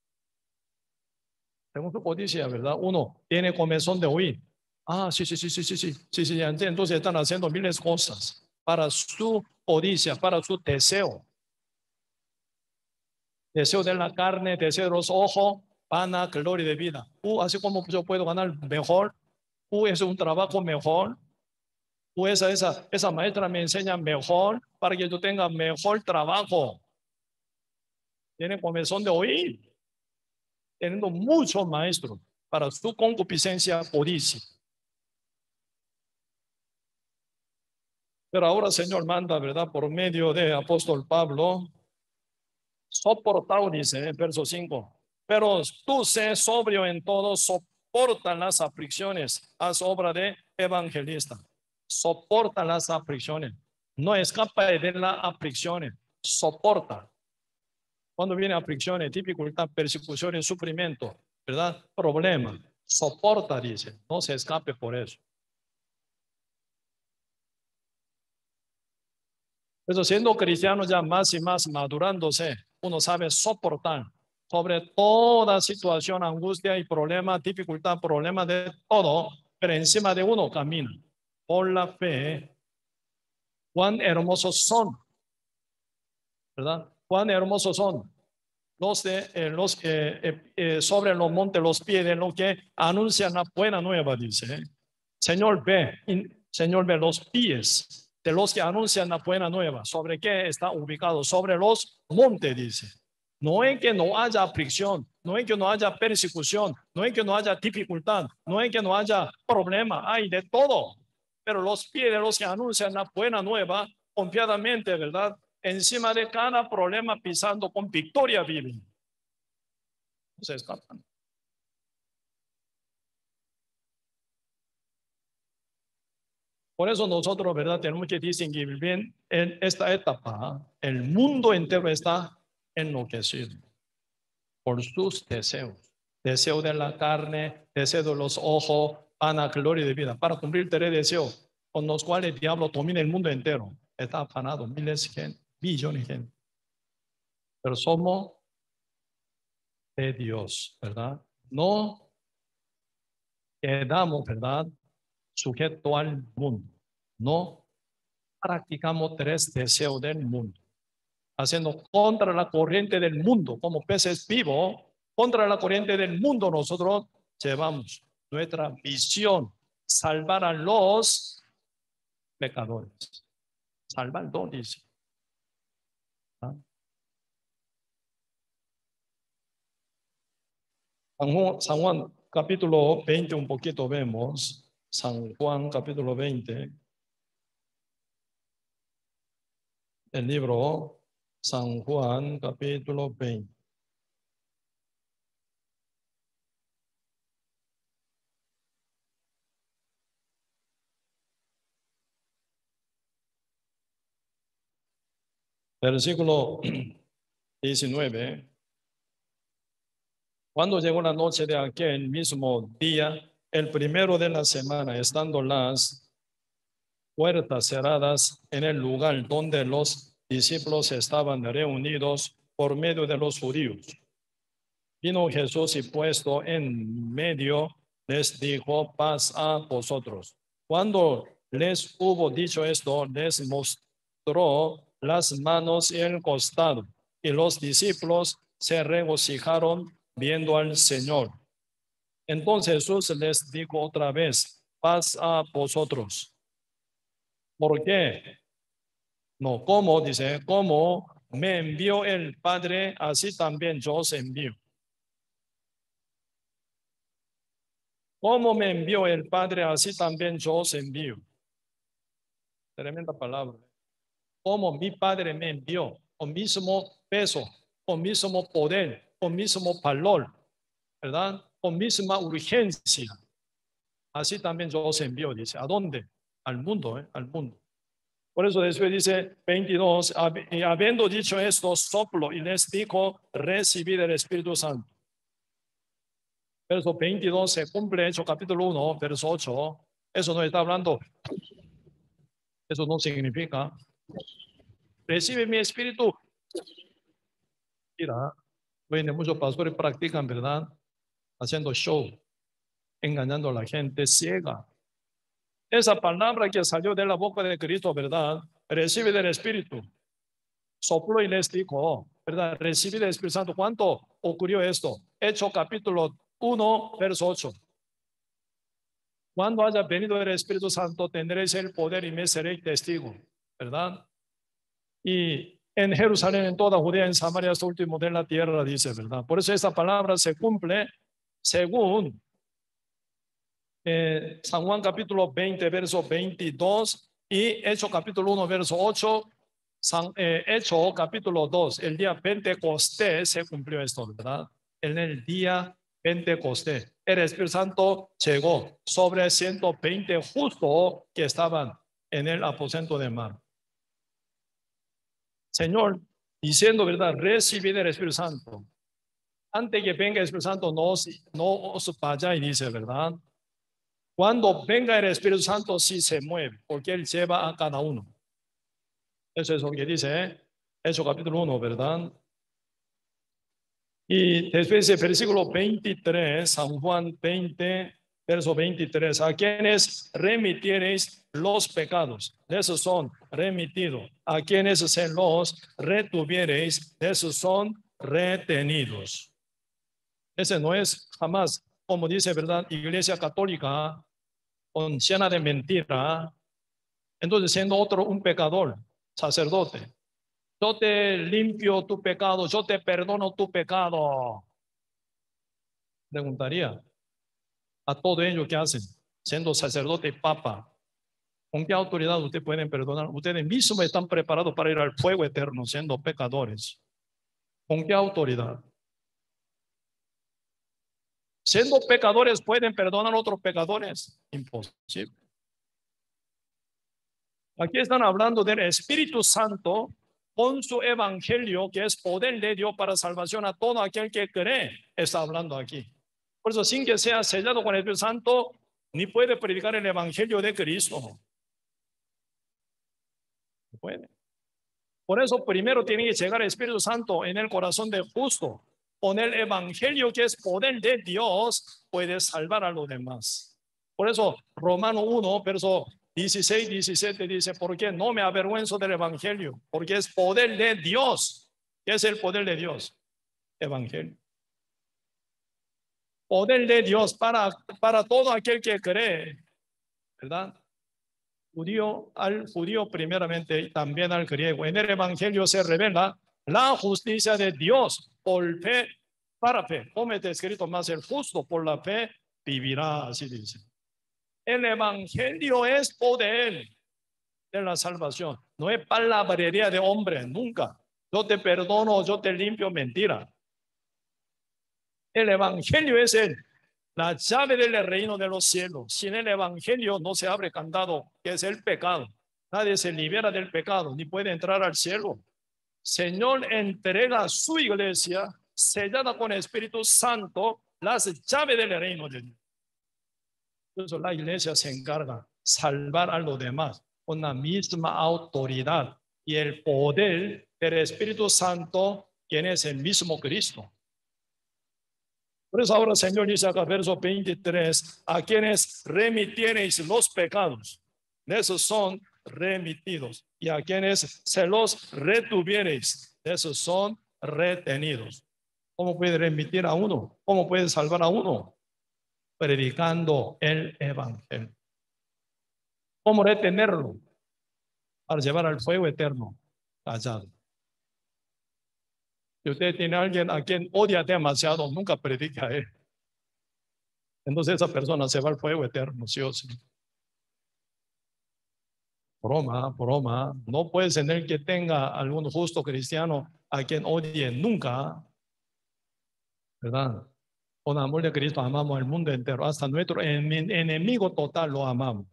Tengo su codicia, ¿verdad? Uno tiene comezón de oír. Ah, sí, sí, sí, sí, sí, sí, sí, sí, entonces están haciendo miles de cosas para su codicia, para su deseo. Deseo de la carne, deseo de los ojos, pana, gloria de vida. Uh, así como yo puedo ganar mejor, uh, es un trabajo mejor, uh, esa, esa, esa maestra me enseña mejor para que yo tenga mejor trabajo. Tiene comezón de oír, teniendo muchos maestros para su concupiscencia codicia. Pero ahora Señor manda, ¿verdad? Por medio de apóstol Pablo, soportar, dice en verso 5. Pero tú sé sobrio en todo, soporta las aflicciones, haz obra de evangelista. Soporta las aflicciones. No escapa de las aflicciones, soporta. Cuando viene aflicciones, dificultad, persecución, sufrimiento, ¿verdad? Problema, soporta, dice, no se escape por eso. Pero siendo cristiano ya más y más madurándose, uno sabe soportar sobre toda situación, angustia y problema, dificultad, problema de todo, pero encima de uno camina por la fe. Cuán hermosos son, ¿verdad? Cuán hermosos son los, de, eh, los eh, eh, sobre los montes, los pies los que anuncian la buena nueva, dice. Señor, ve, Señor, ve los pies de los que anuncian la buena nueva. ¿Sobre qué está ubicado? Sobre los montes, dice. No es que no haya aflicción, no es que no haya persecución, no es que no haya dificultad, no es que no haya problema, hay de todo. Pero los pies de los que anuncian la buena nueva, confiadamente, ¿verdad? Encima de cada problema pisando con victoria viven. No se escapan. Por eso nosotros, ¿verdad? Tenemos que distinguir bien en esta etapa. El mundo entero está enloquecido por sus deseos. Deseo de la carne, deseo de los ojos, pana, gloria de vida. Para cumplir tres deseos con los cuales el diablo domina el mundo entero. Está afanado, miles de gente, billones de gente. Pero somos de Dios, ¿verdad? No quedamos, ¿verdad? sujeto al mundo. No practicamos tres deseos del mundo, haciendo contra la corriente del mundo, como peces vivos, contra la corriente del mundo nosotros llevamos nuestra visión, salvar a los pecadores. Salvar dice. ¿Ah? San Juan, San Juan capítulo 20 un poquito vemos San Juan capítulo 20, el libro San Juan capítulo 20. Versículo 19. Cuando llegó la noche de aquel mismo día, el primero de la semana, estando las puertas cerradas en el lugar donde los discípulos estaban reunidos por medio de los judíos. Vino Jesús y puesto en medio, les dijo, paz a vosotros. Cuando les hubo dicho esto, les mostró las manos y el costado, y los discípulos se regocijaron viendo al Señor. Entonces Jesús les dijo otra vez, paz a vosotros. ¿Por qué? No, ¿cómo? Dice, ¿cómo me envió el Padre, así también yo os envío. ¿Cómo me envió el Padre, así también yo os envío. Tremenda palabra. Como mi Padre me envió, con mismo peso, con mismo poder, con mismo valor, ¿verdad? Con misma urgencia. Así también yo os envío, dice. ¿A dónde? Al mundo, ¿eh? Al mundo. Por eso después dice 22, y habiendo dicho esto, soplo y les dijo, recibid el Espíritu Santo. Verso 22 se cumple hecho capítulo 1, verso 8. Eso no está hablando. Eso no significa. Recibe mi espíritu. Mira, en muchos pastores practican, ¿verdad? Haciendo show, engañando a la gente ciega. Esa palabra que salió de la boca de Cristo, ¿verdad? Recibe del Espíritu. Sopló y les dijo, ¿verdad? Recibe del Espíritu Santo. ¿Cuánto ocurrió esto? Hecho capítulo 1, verso 8. Cuando haya venido el Espíritu Santo, tendréis el poder y me seréis testigo, ¿verdad? Y en Jerusalén, en toda Judea, en Samaria, hasta último de la tierra, dice, ¿verdad? Por eso esta palabra se cumple según eh, San Juan capítulo 20, verso 22 y Hecho capítulo 1, verso 8, San, eh, Hecho capítulo 2, el día Pentecostés se cumplió esto, ¿verdad? En el día Pentecostés, el Espíritu Santo llegó sobre 120 justos que estaban en el aposento de mar. Señor, diciendo verdad, recibid el Espíritu Santo. Antes que venga el Espíritu Santo, no, no os y dice, ¿verdad? Cuando venga el Espíritu Santo, sí se mueve, porque Él lleva a cada uno. Eso es lo que dice, ¿eh? Eso capítulo 1, ¿verdad? Y después el versículo 23, San Juan 20, verso 23, a quienes remitiereis los pecados, esos son remitidos. A quienes se los retuviereis, esos son retenidos. Ese no es jamás, como dice, ¿verdad? Iglesia católica, con llena de mentira, entonces siendo otro un pecador, sacerdote. Yo te limpio tu pecado, yo te perdono tu pecado. Preguntaría a todo ello que hacen, siendo sacerdote y papa, ¿con qué autoridad ustedes pueden perdonar? Ustedes mismos están preparados para ir al fuego eterno siendo pecadores. ¿Con qué autoridad? Siendo pecadores, ¿pueden perdonar a otros pecadores? Imposible. Aquí están hablando del Espíritu Santo con su evangelio, que es poder de Dios para salvación a todo aquel que cree. Está hablando aquí. Por eso, sin que sea sellado con el Espíritu Santo, ni puede predicar el evangelio de Cristo. Puede. Por eso, primero tiene que llegar el Espíritu Santo en el corazón del justo con el Evangelio que es poder de Dios, puede salvar a los demás. Por eso, Romano 1, verso 16, 17 dice, porque no me avergüenzo del Evangelio, porque es poder de Dios. ¿Qué es el poder de Dios? Evangelio. Poder de Dios para, para todo aquel que cree, ¿verdad? Judío al judío primeramente y también al griego. En el Evangelio se revela la justicia de Dios por fe, para fe. Como está escrito más, el justo por la fe vivirá, así dice. El Evangelio es poder de la salvación. No es palabrería de hombre, nunca. Yo te perdono, yo te limpio, mentira. El Evangelio es el, la llave del reino de los cielos. Sin el Evangelio no se abre candado, que es el pecado. Nadie se libera del pecado, ni puede entrar al cielo Señor entrega a su iglesia sellada con Espíritu Santo las llaves del reino de Dios. Entonces la iglesia se encarga salvar a los demás con la misma autoridad y el poder del Espíritu Santo, quien es el mismo Cristo. Por eso ahora el Señor dice acá, verso 23, a quienes remitiereis los pecados, esos son remitidos. Y a quienes se los retuviereis, esos son retenidos. ¿Cómo puede remitir a uno? ¿Cómo puede salvar a uno? Predicando el Evangelio. ¿Cómo retenerlo? Para llevar al fuego eterno, callado. Si usted tiene a alguien a quien odia demasiado, nunca predica a él. Entonces esa persona se va al fuego eterno, sí o. Broma, broma. No puede tener que tenga algún justo cristiano a quien odie nunca. ¿Verdad? Con amor de Cristo amamos al mundo entero. Hasta nuestro enemigo total lo amamos.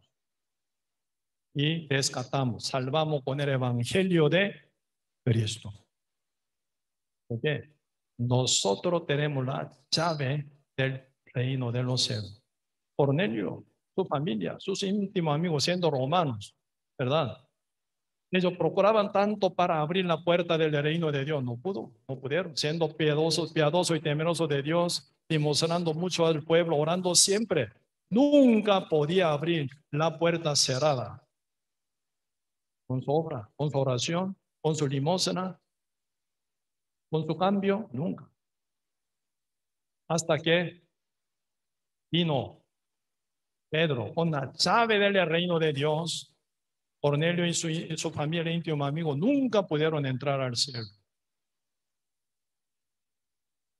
Y rescatamos, salvamos con el evangelio de Cristo. Porque nosotros tenemos la llave del reino de los cielos. Cornelio, su familia, sus íntimos amigos siendo romanos, ¿verdad? Ellos procuraban tanto para abrir la puerta del reino de Dios, no pudo, no pudieron, siendo piadosos, piadosos y temerosos de Dios, demostrando mucho al pueblo, orando siempre. Nunca podía abrir la puerta cerrada. Con su obra, con su oración, con su limosna, con su cambio, nunca. Hasta que vino Pedro con la llave del reino de Dios Cornelio y su, familia íntimo amigo nunca pudieron entrar al cielo.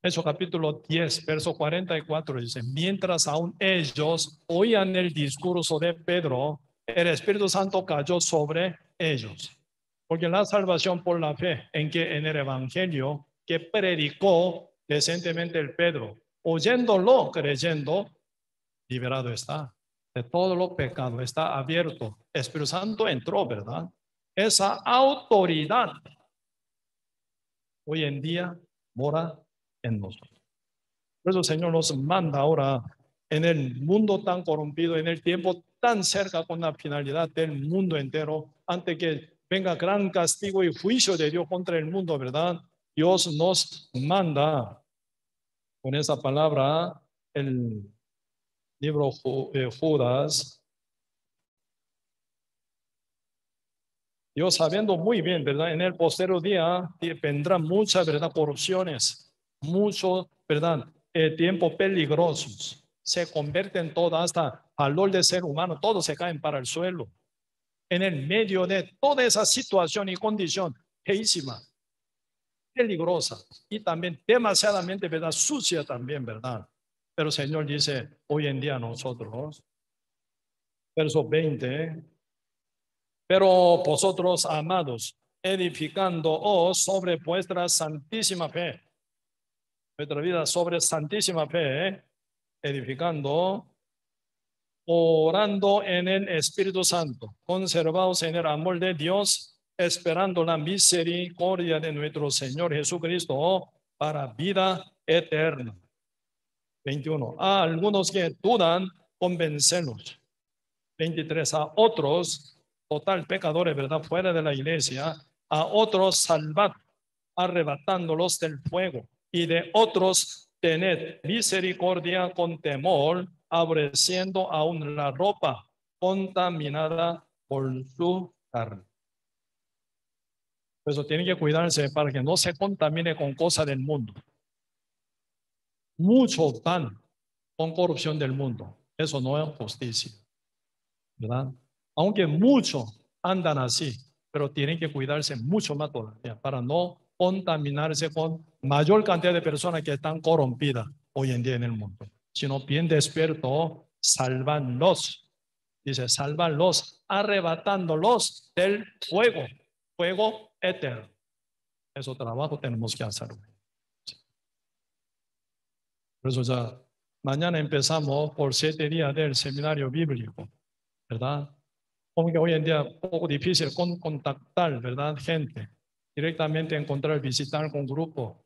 Eso capítulo 10, verso 44 dice, mientras aún ellos oían el discurso de Pedro, el Espíritu Santo cayó sobre ellos. Porque la salvación por la fe en que en el Evangelio que predicó decentemente el Pedro, oyéndolo, creyendo, liberado está de todos los pecados, está abierto. Espíritu Santo entró, ¿verdad? Esa autoridad hoy en día mora en nosotros. Por eso el Señor nos manda ahora en el mundo tan corrompido, en el tiempo tan cerca con la finalidad del mundo entero, antes que venga gran castigo y juicio de Dios contra el mundo, ¿verdad? Dios nos manda con esa palabra el libro de Judas, Dios sabiendo muy bien, ¿verdad? En el posterior día vendrán muchas, ¿verdad? Corrupciones, mucho, ¿verdad? Eh, tiempo peligrosos. Se convierten todo hasta valor de ser humano, todos se caen para el suelo. En el medio de toda esa situación y condición feísima, peligrosa y también demasiadamente, ¿verdad? Sucia también, ¿verdad? Pero el Señor dice, hoy en día nosotros, verso 20, pero vosotros, amados, edificándoos sobre vuestra santísima fe, vuestra vida sobre santísima fe, edificando, orando en el Espíritu Santo, conservados en el amor de Dios, esperando la misericordia de nuestro Señor Jesucristo para vida eterna. 21. A algunos que dudan, convencerlos. 23. A otros, total pecadores, ¿verdad? Fuera de la iglesia. A otros, salvad, arrebatándolos del fuego. Y de otros, tened misericordia con temor, aborreciendo aún la ropa contaminada por su carne. Eso tiene que cuidarse para que no se contamine con cosas del mundo. Muchos van con corrupción del mundo. Eso no es justicia. ¿Verdad? Aunque muchos andan así, pero tienen que cuidarse mucho más todavía para no contaminarse con mayor cantidad de personas que están corrompidas hoy en día en el mundo. Sino bien despierto, salvanlos. Dice, salvanlos, arrebatándolos del fuego, fuego eterno. Eso trabajo tenemos que hacer. Por eso ya mañana empezamos por siete días del seminario bíblico, ¿verdad? Como que hoy en día es un poco difícil con, contactar, ¿verdad? Gente. directamente encontrar, visitar con grupo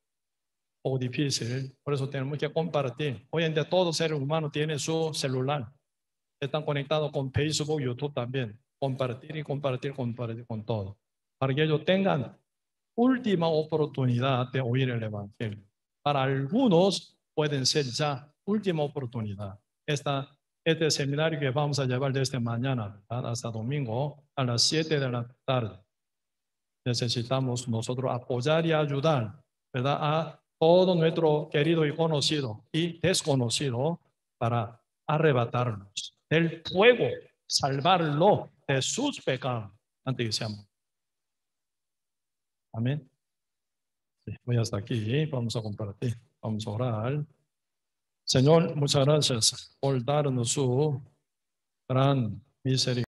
o difícil. Por eso tenemos que compartir. Hoy en día todo ser humano tiene su celular. Están conectados con Facebook, YouTube también. Compartir y compartir, compartir con todo. Para que ellos tengan última oportunidad de oír el Evangelio. Para algunos pueden ser ya última oportunidad. Esta, este seminario que vamos a llevar desde mañana hasta domingo a las 7 de la tarde. Necesitamos nosotros apoyar y ayudar ¿verdad? a todo nuestro querido y conocido y desconocido para arrebatarnos del fuego, salvarlo de sus pecados antes que seamos. Amén. voy hasta aquí, vamos a compartir, orar. Señor, muchas gracias por darnos su gran misericordia.